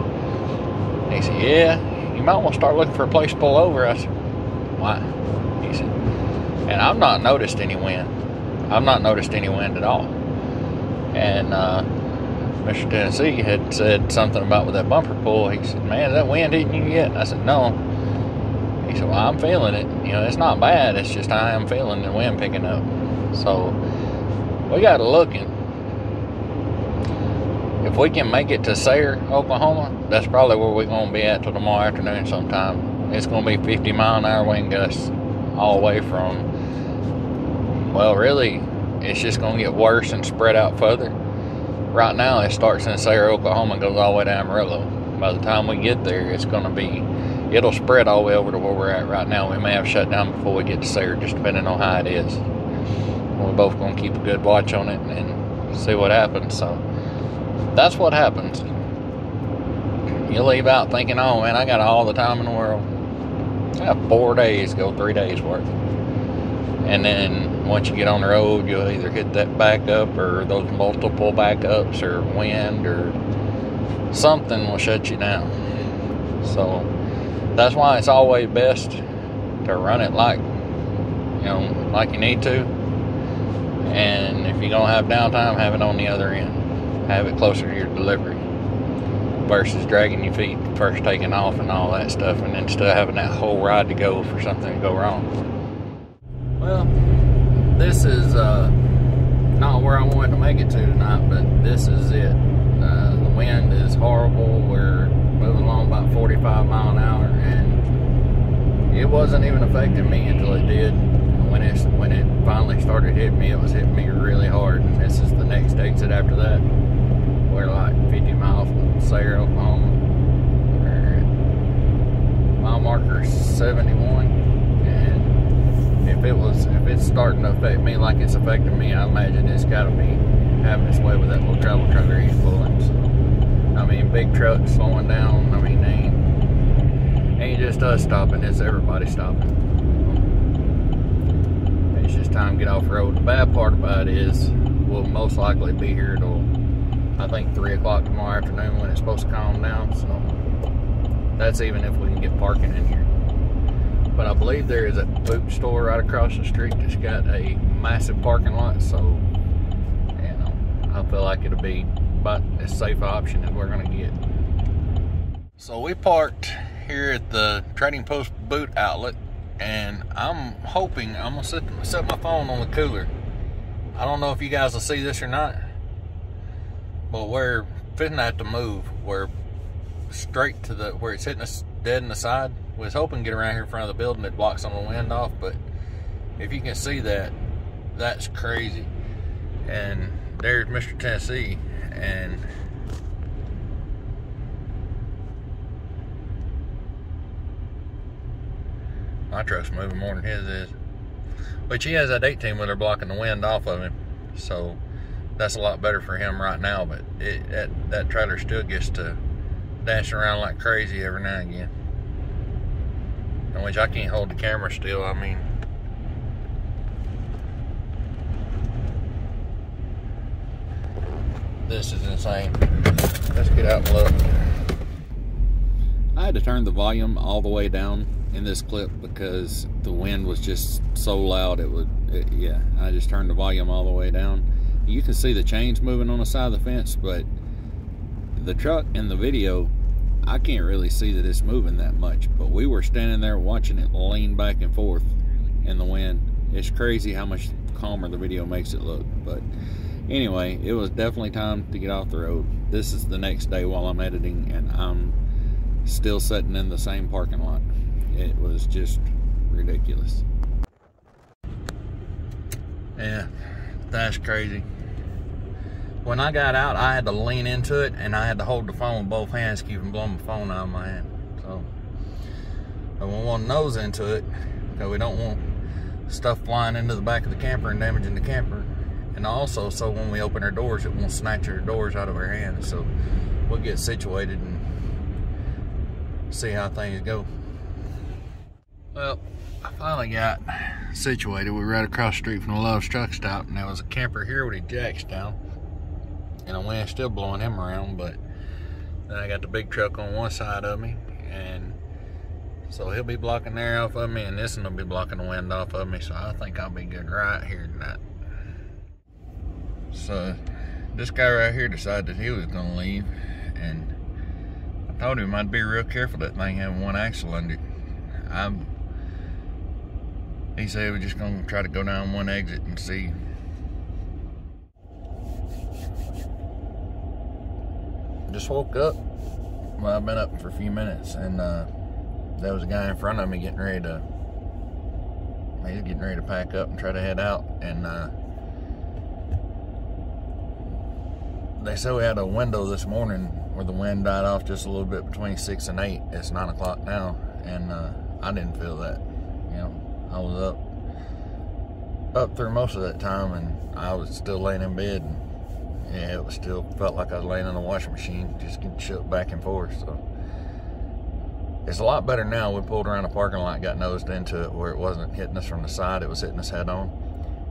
He said, "Yeah, you might want to start looking for a place to pull over." I said, "Why?" He said, "And I've not noticed any wind. I've not noticed any wind at all." And uh, Mr. Tennessee had said something about with that bumper pull. He said, "Man, that wind hitting you yet?" I said, "No." He said, "Well, I'm feeling it. You know, it's not bad. It's just I am feeling the wind picking up." So we got to looking. If we can make it to Sayre, Oklahoma, that's probably where we're going to be at till tomorrow afternoon sometime. It's going to be 50 mile an hour wind gusts all the way from, well, really, it's just going to get worse and spread out further. Right now, it starts in Sayre, Oklahoma, and goes all the way to Amarillo. By the time we get there, it's going to be, it'll spread all the way over to where we're at right now. We may have shut down before we get to Sayre, just depending on how it is. We're both going to keep a good watch on it and see what happens. So that's what happens. You leave out thinking, oh man, I got all the time in the world. I have four days, go three days worth. And then once you get on the road, you'll either hit that backup or those multiple backups or wind or something will shut you down. So that's why it's always best to run it like you know, like you need to. And if you're gonna have downtime, have it on the other end. Have it closer to your delivery versus dragging your feet first taking off and all that stuff and then still having that whole ride to go for something to go wrong. Well, this is uh, not where I wanted to make it to tonight, but this is it. Uh, the wind is horrible. We're moving along about 45 mile an hour, and it wasn't even affecting me until it did. When it when it finally started hitting me, it was hitting me really hard. And this is the next exit after that. We're like 50 miles from Sayre, Oklahoma. Mile marker 71, and if it was if it's starting to affect me like it's affecting me, I imagine it's got to be having its way with that little travel trailer pulling. I mean, big trucks slowing down. I mean, ain't ain't just us stopping; it's everybody stopping. It's just time to get off road. The bad part about it is we'll most likely be here till I think three o'clock tomorrow afternoon when it's supposed to calm down. So that's even if we can get parking in here. But I believe there is a boot store right across the street that's got a massive parking lot. So you know, I feel like it'll be about as safe option as we're gonna get. So we parked here at the Trading Post boot outlet, and I'm hoping I'm gonna set, set my phone on the cooler. I don't know if you guys will see this or not, but we're fitting have to move. We're straight to the where it's hitting us dead in the side. Was hoping to get around here in front of the building that blocks some of the wind off, but if you can see that, that's crazy. And there's Mr. Tennessee, and my truck's moving more than his is. Which he has that 18 wheeler blocking the wind off of him, so that's a lot better for him right now. But it, that that trailer still gets to dash around like crazy every now and again. In which I can't hold the camera still. I mean, this is insane. Let's get out and look. I had to turn the volume all the way down in this clip because the wind was just so loud it would it, yeah I just turned the volume all the way down you can see the chains moving on the side of the fence but the truck in the video I can't really see that it's moving that much but we were standing there watching it lean back and forth in the wind it's crazy how much calmer the video makes it look but anyway it was definitely time to get off the road this is the next day while I'm editing and I'm still sitting in the same parking lot it was just ridiculous. Yeah, that's crazy. When I got out, I had to lean into it and I had to hold the phone with both hands, keep from blowing my phone out of my hand. So, I we want to nose into it because we don't want stuff flying into the back of the camper and damaging the camper. and also so when we open our doors, it won't snatch our doors out of our hands. So we'll get situated and see how things go. Well, I finally got situated. We are right across the street from the Love's truck stop, and there was a camper here with his jacks down. And the wind's still blowing him around, but then I got the big truck on one side of me, and so he'll be blocking the air off of me, and this one will be blocking the wind off of me, so I think I'll be good right here tonight. So, this guy right here decided that he was to leave, and I told him I'd be real careful that thing having one axle under it. I'm, he said was just to try to go down one exit and see. Just woke up. Well, I've been up for a few minutes, and uh, there was a guy in front of me getting ready to He's getting ready to pack up and try to head out and uh, they said we had a window this morning where the wind died off just a little bit between six and eight it's nine o'clock now and uh, i didn't feel that you know i was up up through most of that time and i was still laying in bed and yeah it was still felt like i was laying in a washing machine just getting shook back and forth so it's a lot better now. We pulled around the parking lot, got nosed into it where it wasn't hitting us from the side, it was hitting us head on.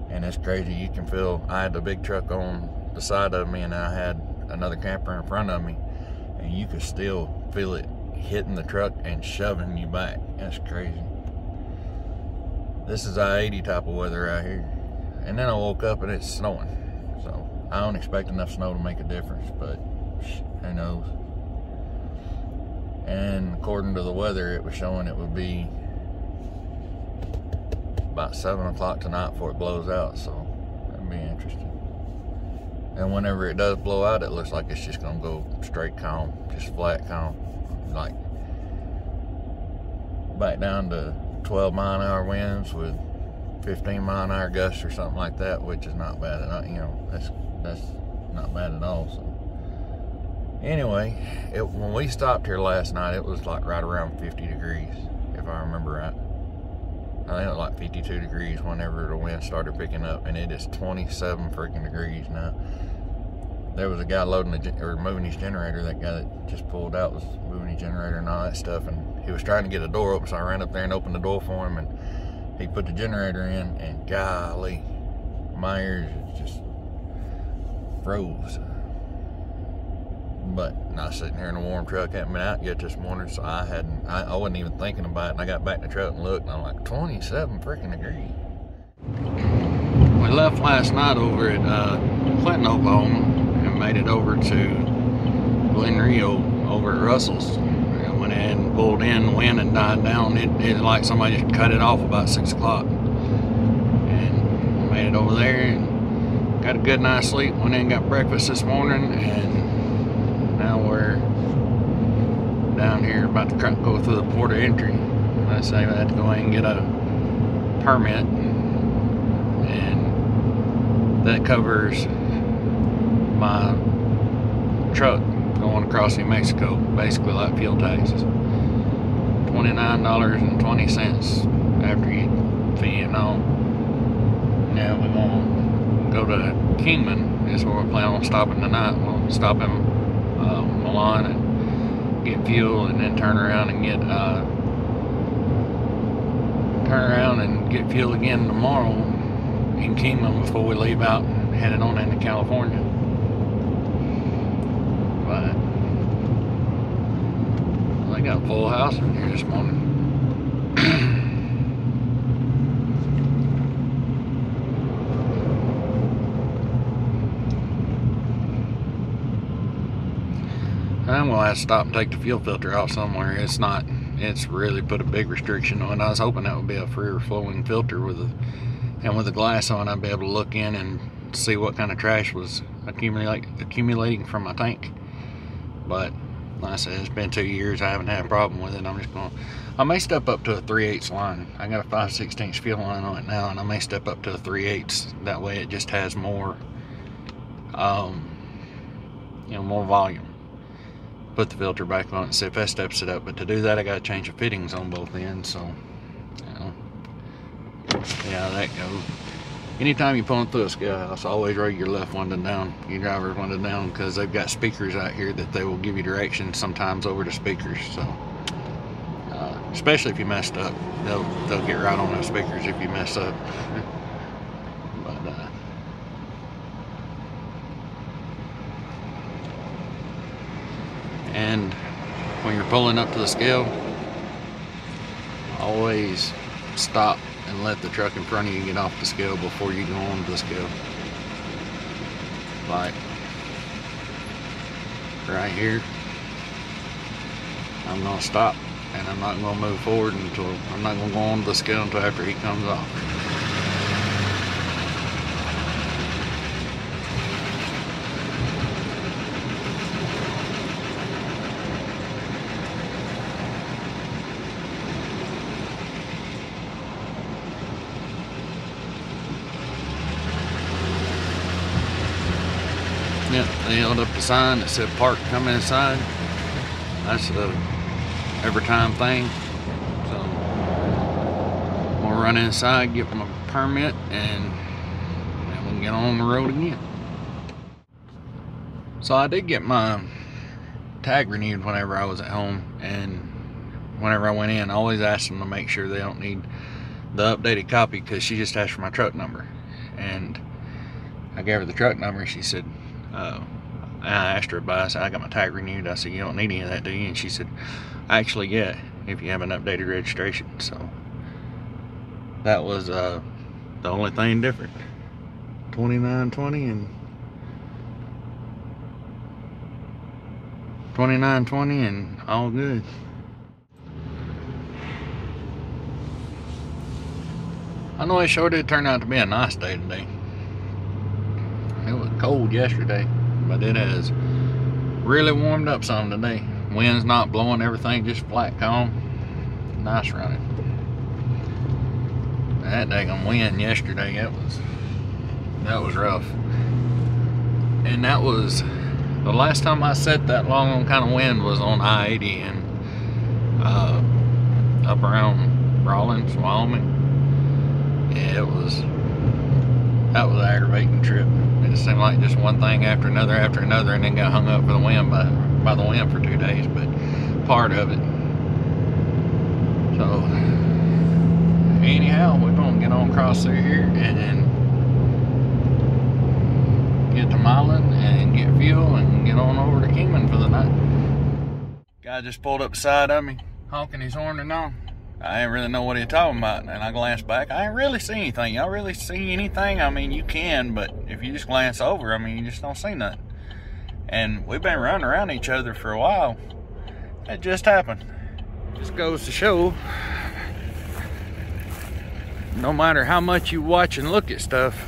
And it's crazy. You can feel, I had the big truck on the side of me and I had another camper in front of me. And you could still feel it hitting the truck and shoving you back. That's crazy. This is I-80 type of weather out here. And then I woke up and it's snowing. I don't expect enough snow to make a difference, but who knows? And according to the weather it was showing it would be about 7 o'clock tonight before it blows out so that'd be interesting. And whenever it does blow out it looks like it's just gonna go straight calm just flat calm like back down to 12 mile an hour winds with 15 mile an hour gusts or something like that which is not bad at all you know that's that's not bad at all so Anyway, it, when we stopped here last night, it was like right around 50 degrees, if I remember right. I think it was like 52 degrees whenever the wind started picking up, and it is 27 freaking degrees now. There was a guy loading the, or moving his generator. That guy that just pulled out was moving his generator and all that stuff, and he was trying to get a door open, so I ran up there and opened the door for him, and he put the generator in, and golly, my ears just froze but not sitting here in a warm truck. Hadn't been out yet this morning, so I hadn't. I, I, wasn't even thinking about it. And I got back in the truck and looked, and I'm like, 27 freaking degrees. We left last night over at uh, Clinton, Oklahoma, and made it over to Glen Rio over at Russell's. And pulled in, wind and died down. It, it like somebody just cut it off about six o'clock, and made it over there and got a good night's sleep. Went in and got breakfast this morning and now we're down here about to go through the port of entry. I say I had to go in and get a permit and that covers my truck going across New Mexico, basically like fuel taxes. $29.20 after you fee and all. Now we're going to go to Kingman, is where we're planning on stopping tonight. We'll stop in uh, Milan and get fuel and then turn around and get uh, turn around and get fuel again tomorrow in Kingman before we leave out and headed on into California. But I got a full house in here this morning. I'm gonna have to stop and take the fuel filter off somewhere. It's not, it's really put a big restriction on. I was hoping that would be a freer flowing filter with a, and with the glass on, I'd be able to look in and see what kind of trash was accumulating from my tank. But I said, it's been two years. I haven't had a problem with it. I'm just going to, I may step up to a 3 8 line. I got a 5 16 fuel line on it now, and I may step up to a 3 8 That way, it just has more, um, you know, more volume put the filter back on and see if that steps it up. But to do that, I got to change the fittings on both ends. So, you know, yeah, that goes. Anytime you're pulling through a scale house, always roll your left window down, your driver's window down, because they've got speakers out here that they will give you directions sometimes over the speakers. So, uh, especially if you messed up, they'll they'll get right on those speakers if you mess up. but uh, and when you're pulling up to the scale, always stop and let the truck in front of you get off the scale before you go on the scale. Like right here, I'm gonna stop and I'm not gonna move forward until I'm not gonna go on the scale until after he comes off. Yeah, they held up the sign that said park come inside. That's a every time thing. So we'll run inside, get my permit, and then we'll get on the road again. So I did get my tag renewed whenever I was at home, and whenever I went in, I always asked them to make sure they don't need the updated copy because she just asked for my truck number, and I gave her the truck number, she said, uh, I asked her about it. I said, I got my tag renewed. I said, you don't need any of that, do you? And she said, actually, yeah, if you have an updated registration. So that was uh, the only thing different. 2920 and 2920 and all good. I know it sure did turn out to be a nice day today. It was cold yesterday, but it has really warmed up some today. Wind's not blowing, everything just flat calm. Nice running. That daggone wind yesterday, it was that was rough. And that was the last time I set that long on kind of wind was on I-80 and uh, up around Rawlins, Wyoming. Yeah, it was that was an aggravating trip. It seemed like just one thing after another after another and then got hung up for the wind by, by the wind for two days, but part of it. So, anyhow, we're to get on across through here and then get to Milan and get fuel and get on over to Kingman for the night. Guy just pulled up beside of me, honking his horn and all. I didn't really know what he was talking about. And I glanced back. I didn't really see anything. Y'all really see anything? I mean, you can, but if you just glance over, I mean, you just don't see nothing. And we've been running around each other for a while. It just happened. Just goes to show, no matter how much you watch and look at stuff,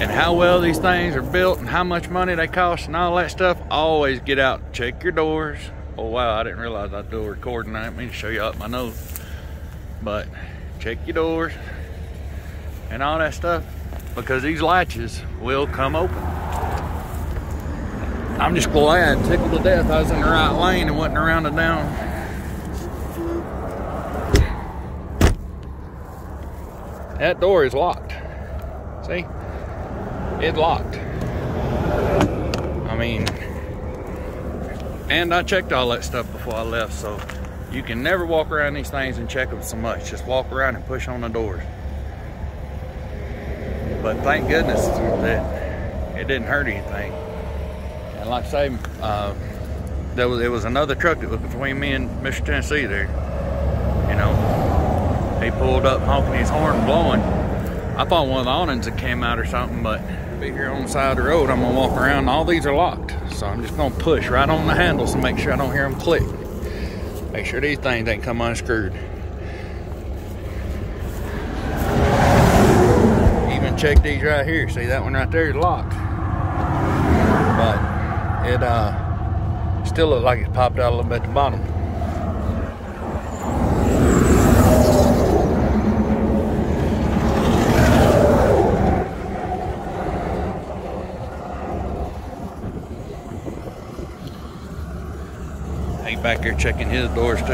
and how well these things are built and how much money they cost and all that stuff, always get out, check your doors, Oh wow, I didn't realize I'd do a recording. I didn't mean to show you up my nose. But check your doors and all that stuff because these latches will come open. I'm just glad, tickled to death, I was in the right lane and wasn't around and down. That door is locked. See? It's locked. I mean, and I checked all that stuff before I left, so you can never walk around these things and check them so much. Just walk around and push on the doors. But thank goodness that it didn't hurt anything. And like I say, uh, there was it was another truck that was between me and Mr. Tennessee there. You know, he pulled up honking his horn, blowing. I thought one of the awnings had came out or something, but be here on the side of the road. I'm gonna walk around. All these are locked, so I'm just gonna push right on the handles to make sure I don't hear them click. Make sure these things ain't come unscrewed. Even check these right here. See that one right there is locked, but it uh still looks like it's popped out a little bit at the bottom. Back there checking his doors too.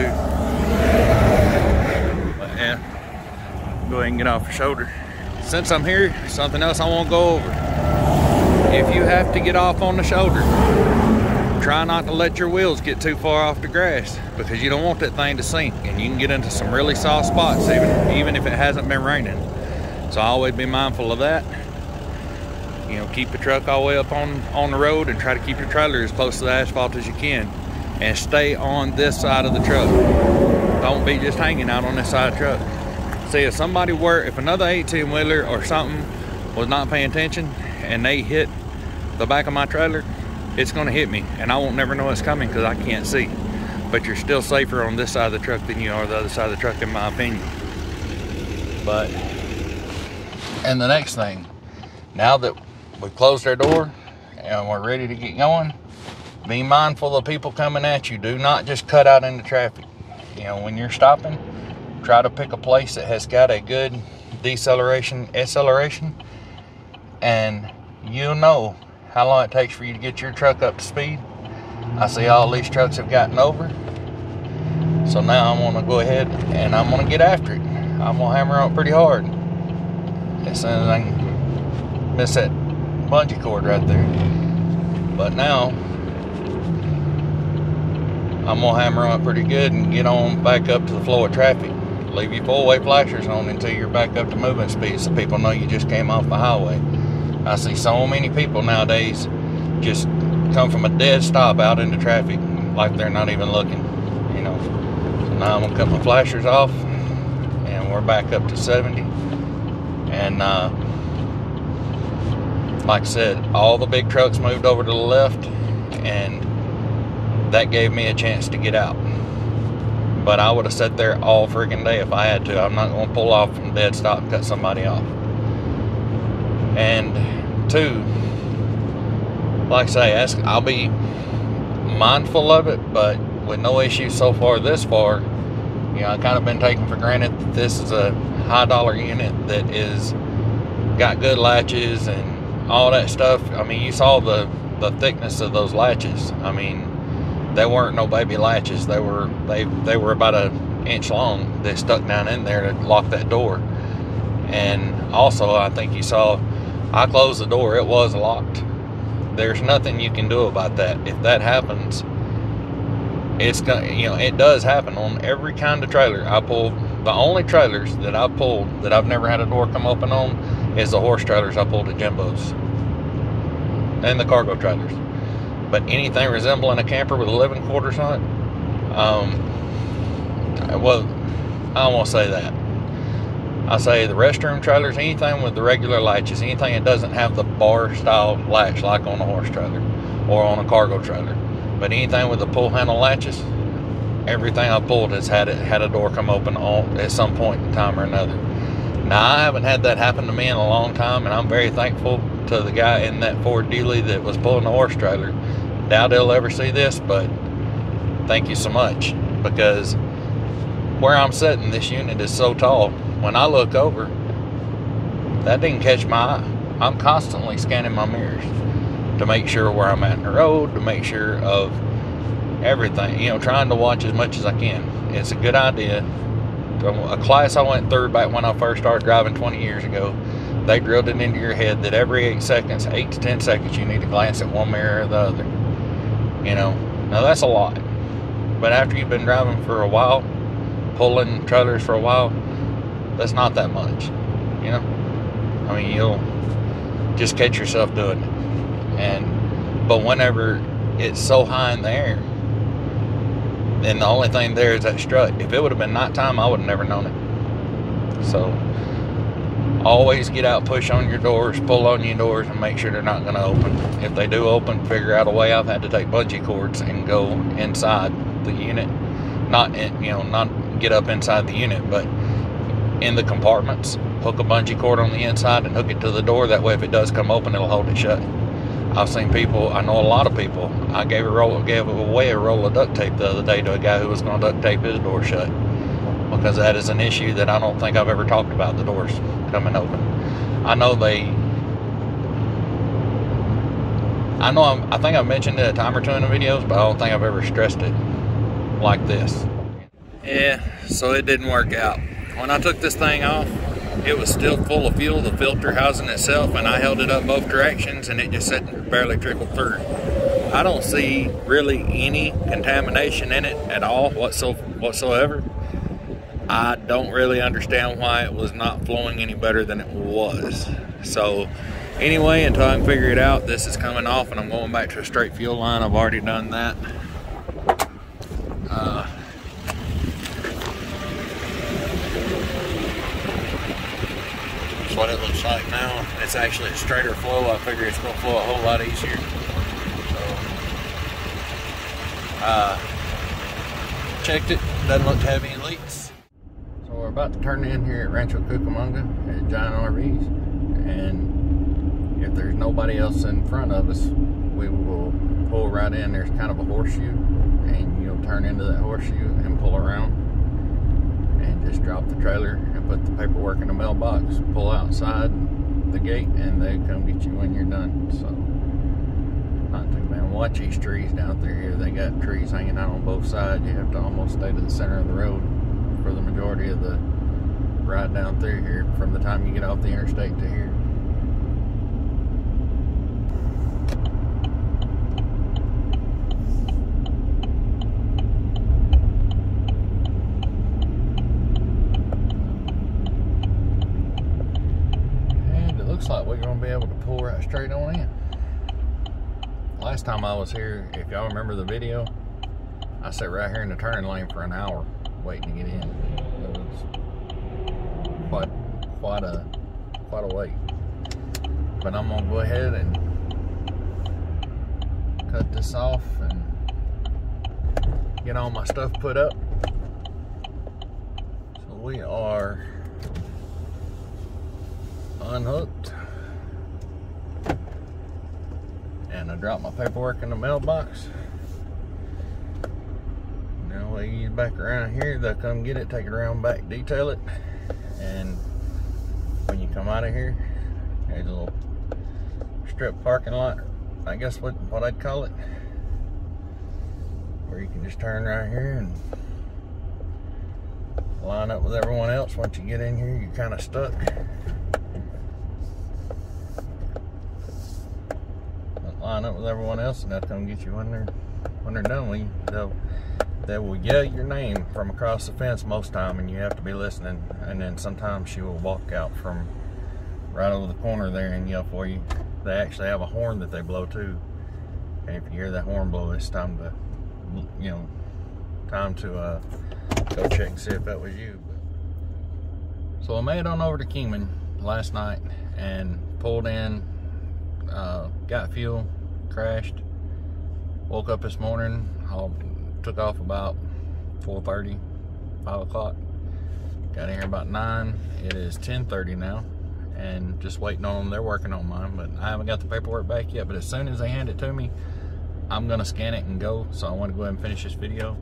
But yeah, go ahead and get off the shoulder.
since I'm here, something else I want to go over. If you have to get off on the shoulder, try not to let your wheels get too far off the grass because you don't want that thing to sink and you can get into some really soft spots even, even if it hasn't been raining. So always be mindful of that. You know, keep the truck all the way up on, on the road and try to keep your trailer as close to the asphalt as you can. And stay on this side of the truck. Don't be just hanging out on this side of the truck. See, if somebody were, if another 18 wheeler or something was not paying attention and they hit the back of my trailer, it's gonna hit me and I won't never know it's coming because I can't see. But you're still safer on this side of the truck than you are the other side of the truck in my opinion. But, and the next thing, now that we've closed our door and we're ready to get going, be mindful of people coming at you. Do not just cut out into traffic. You know, when you're stopping, try to pick a place that has got a good deceleration, acceleration, and you'll know how long it takes for you to get your truck up to speed. I see all these trucks have gotten over. So now I'm gonna go ahead and I'm gonna get after it. I'm gonna hammer on pretty hard. As soon as I can miss that bungee cord right there. But now I'm gonna hammer on pretty good and get on back up to the flow of traffic. Leave your four-way flashers on until you're back up to moving speed so people know you just came off the highway. I see so many people nowadays just come from a dead stop out into traffic like they're not even looking, you know. So now I'm gonna cut my flashers off and we're back up to 70. And uh, like I said, all the big trucks moved over to the left and that gave me a chance to get out. But I would have sat there all freaking day if I had to. I'm not gonna pull off from dead stop and cut somebody off. And two, like I say, ask, I'll be mindful of it, but with no issues so far this far, you know, I've kind of been taking for granted that this is a high dollar unit that is got good latches and all that stuff. I mean, you saw the the thickness of those latches. I mean, they weren't no baby latches. They were they they were about an inch long. They stuck down in there to lock that door. And also, I think you saw I closed the door. It was locked. There's nothing you can do about that. If that happens, it's gonna, you know, it does happen on every kind of trailer I pull. The only trailers that I pulled that I've never had a door come open on is the horse trailers I pulled at Jimbo's and the cargo trailers. But anything resembling a camper with 11 quarters on it, um, well, I won't say that. I say the restroom trailers, anything with the regular latches, anything that doesn't have the bar style latch like on a horse trailer or on a cargo trailer. But anything with the pull handle latches, everything I pulled has had it had a door come open at some point in time or another. Now I haven't had that happen to me in a long time, and I'm very thankful to the guy in that Ford dually that was pulling the horse trailer. Doubt he'll ever see this, but thank you so much because where I'm sitting, this unit is so tall. When I look over, that didn't catch my eye. I'm constantly scanning my mirrors to make sure where I'm at in the road, to make sure of everything, you know, trying to watch as much as I can. It's a good idea. Um, a class I went through back when I first started driving 20 years ago, they drilled it into your head that every eight seconds, eight to 10 seconds, you need to glance at one mirror or the other. You know, now that's a lot. But after you've been driving for a while, pulling trailers for a while, that's not that much. You know? I mean, you'll just catch yourself doing it. And, but whenever it's so high in the air, and the only thing there is that strut. If it would have been nighttime, I would have never known it. So, always get out, push on your doors, pull on your doors, and make sure they're not going to open. If they do open, figure out a way. I've had to take bungee cords and go inside the unit, not in, you know, not get up inside the unit, but in the compartments. Hook a bungee cord on the inside and hook it to the door. That way, if it does come open, it'll hold it shut. I've seen people. I know a lot of people. I gave a roll, gave away a roll of duct tape the other day to a guy who was going to duct tape his door shut because that is an issue that I don't think I've ever talked about. The doors coming open. I know they. I know. I'm, I think I've mentioned it a time or two in the videos, but I don't think I've ever stressed it like this. Yeah. So it didn't work out. When I took this thing off,
it was still full of fuel, the filter housing itself, and I held it up both directions and it just barely trickled through. I don't see really any contamination in it at all whatsoever. I don't really understand why it was not flowing any better than it was. So anyway, until I can figure it out, this is coming off and I'm going back to a straight fuel line. I've already done that. Uh, that's what it looks like now. It's actually a straighter flow. I figure it's going to flow a whole lot easier. So, uh, checked it. Doesn't look to have any leaks about to turn in here at Rancho Cucamonga at Giant RVs. And if there's nobody else in front of us, we will pull right in. There's kind of a horseshoe, and you'll turn into that horseshoe and pull around and just drop the trailer and put the paperwork in the mailbox, pull outside the gate, and they come get you when you're done. So, not too bad. Watch these trees down there here. They got trees hanging out on both sides. You have to almost stay to the center of the road for the majority of the ride down through here from the time you get off the interstate to here. And it looks like we're going to be able to pull right straight on in. Last time I was here, if y'all remember the video, I sat right here in the turning lane for an hour waiting to get in. It was quite quite a quite a wait. But I'm gonna go ahead and cut this off and get all my stuff put up. So we are unhooked. And I dropped my paperwork in the mailbox use back around here, they'll come get it, take it around back, detail it, and when you come out of here, there's a little strip parking lot, I guess what, what I'd call it, where you can just turn right here and line up with everyone else. Once you get in here, you're kind of stuck. line up with everyone else and they'll come get you when they're when they're done with you. They'll they will yell your name from across the fence most time and you have to be listening. And then sometimes she will walk out from right over the corner there and yell for you. They actually have a horn that they blow too. And if you hear that horn blow it's time to you know time to uh, go check and see if that was you. So I made on over to Kingman last night and pulled in uh, got fuel crashed woke up this morning took off about 4.30, 5 o'clock. Got in here about 9. It is 10.30 now. And just waiting on them. They're working on mine, but I haven't got the paperwork back yet. But as soon as they hand it to me, I'm going to scan it and go. So I want to go ahead and finish this video.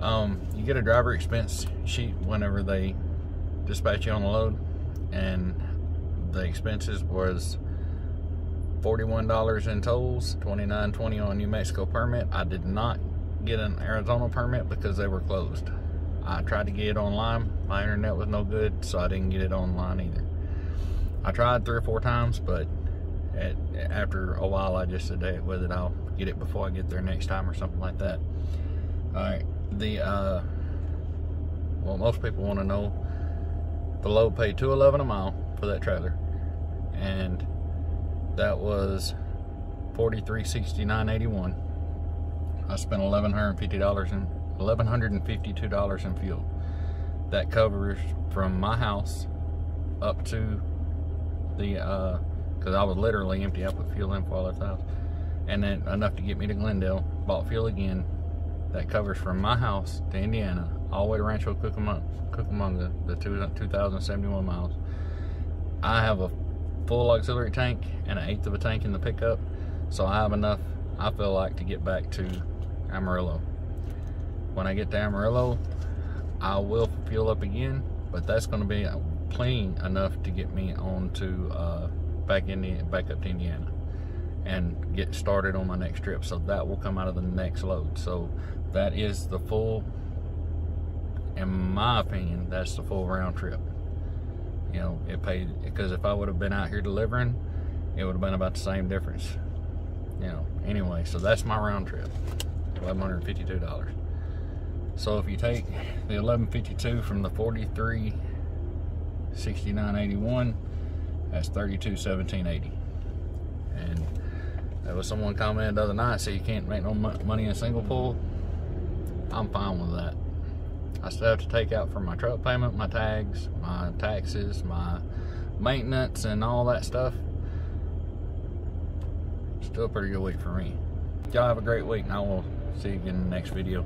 Um, you get a driver expense sheet whenever they dispatch you on the load. And the expenses was $41 in tolls, $29.20 on New Mexico permit. I did not get an Arizona permit because they were closed. I tried to get it online. My internet was no good, so I didn't get it online either. I tried three or four times, but at, after a while, I just said, with it, I'll get it before I get there next time or something like that. All right, the, uh, well, most people want to know, the load paid 211 a mile for that trailer, and that was 4369.81 I spent $1,150 in $1,152 in fuel. That covers from my house up to the, uh, cause I was literally empty. I put fuel in for all the house. And then enough to get me to Glendale, bought fuel again. That covers from my house to Indiana, all the way to Rancho Cucamonga, Cucamonga the two, 2,071 miles. I have a full auxiliary tank and an eighth of a tank in the pickup. So I have enough, I feel like, to get back to Amarillo. When I get to Amarillo, I will fuel up again, but that's going to be plenty enough to get me on to uh, back in back up to Indiana and get started on my next trip. So that will come out of the next load. So that is the full, in my opinion, that's the full round trip. you know, it paid because if I would have been out here delivering, it would have been about the same difference. You know, anyway, so that's my round trip. $1,152. So if you take the 1152 from the 43 6981, that's 32 1780. And there was someone commented the other night, say you can't make no money in single pull. I'm fine with that. I still have to take out for my truck payment, my tags, my taxes, my maintenance, and all that stuff. Still a pretty good week for me. Y'all have a great week, and I will see you again in the next video.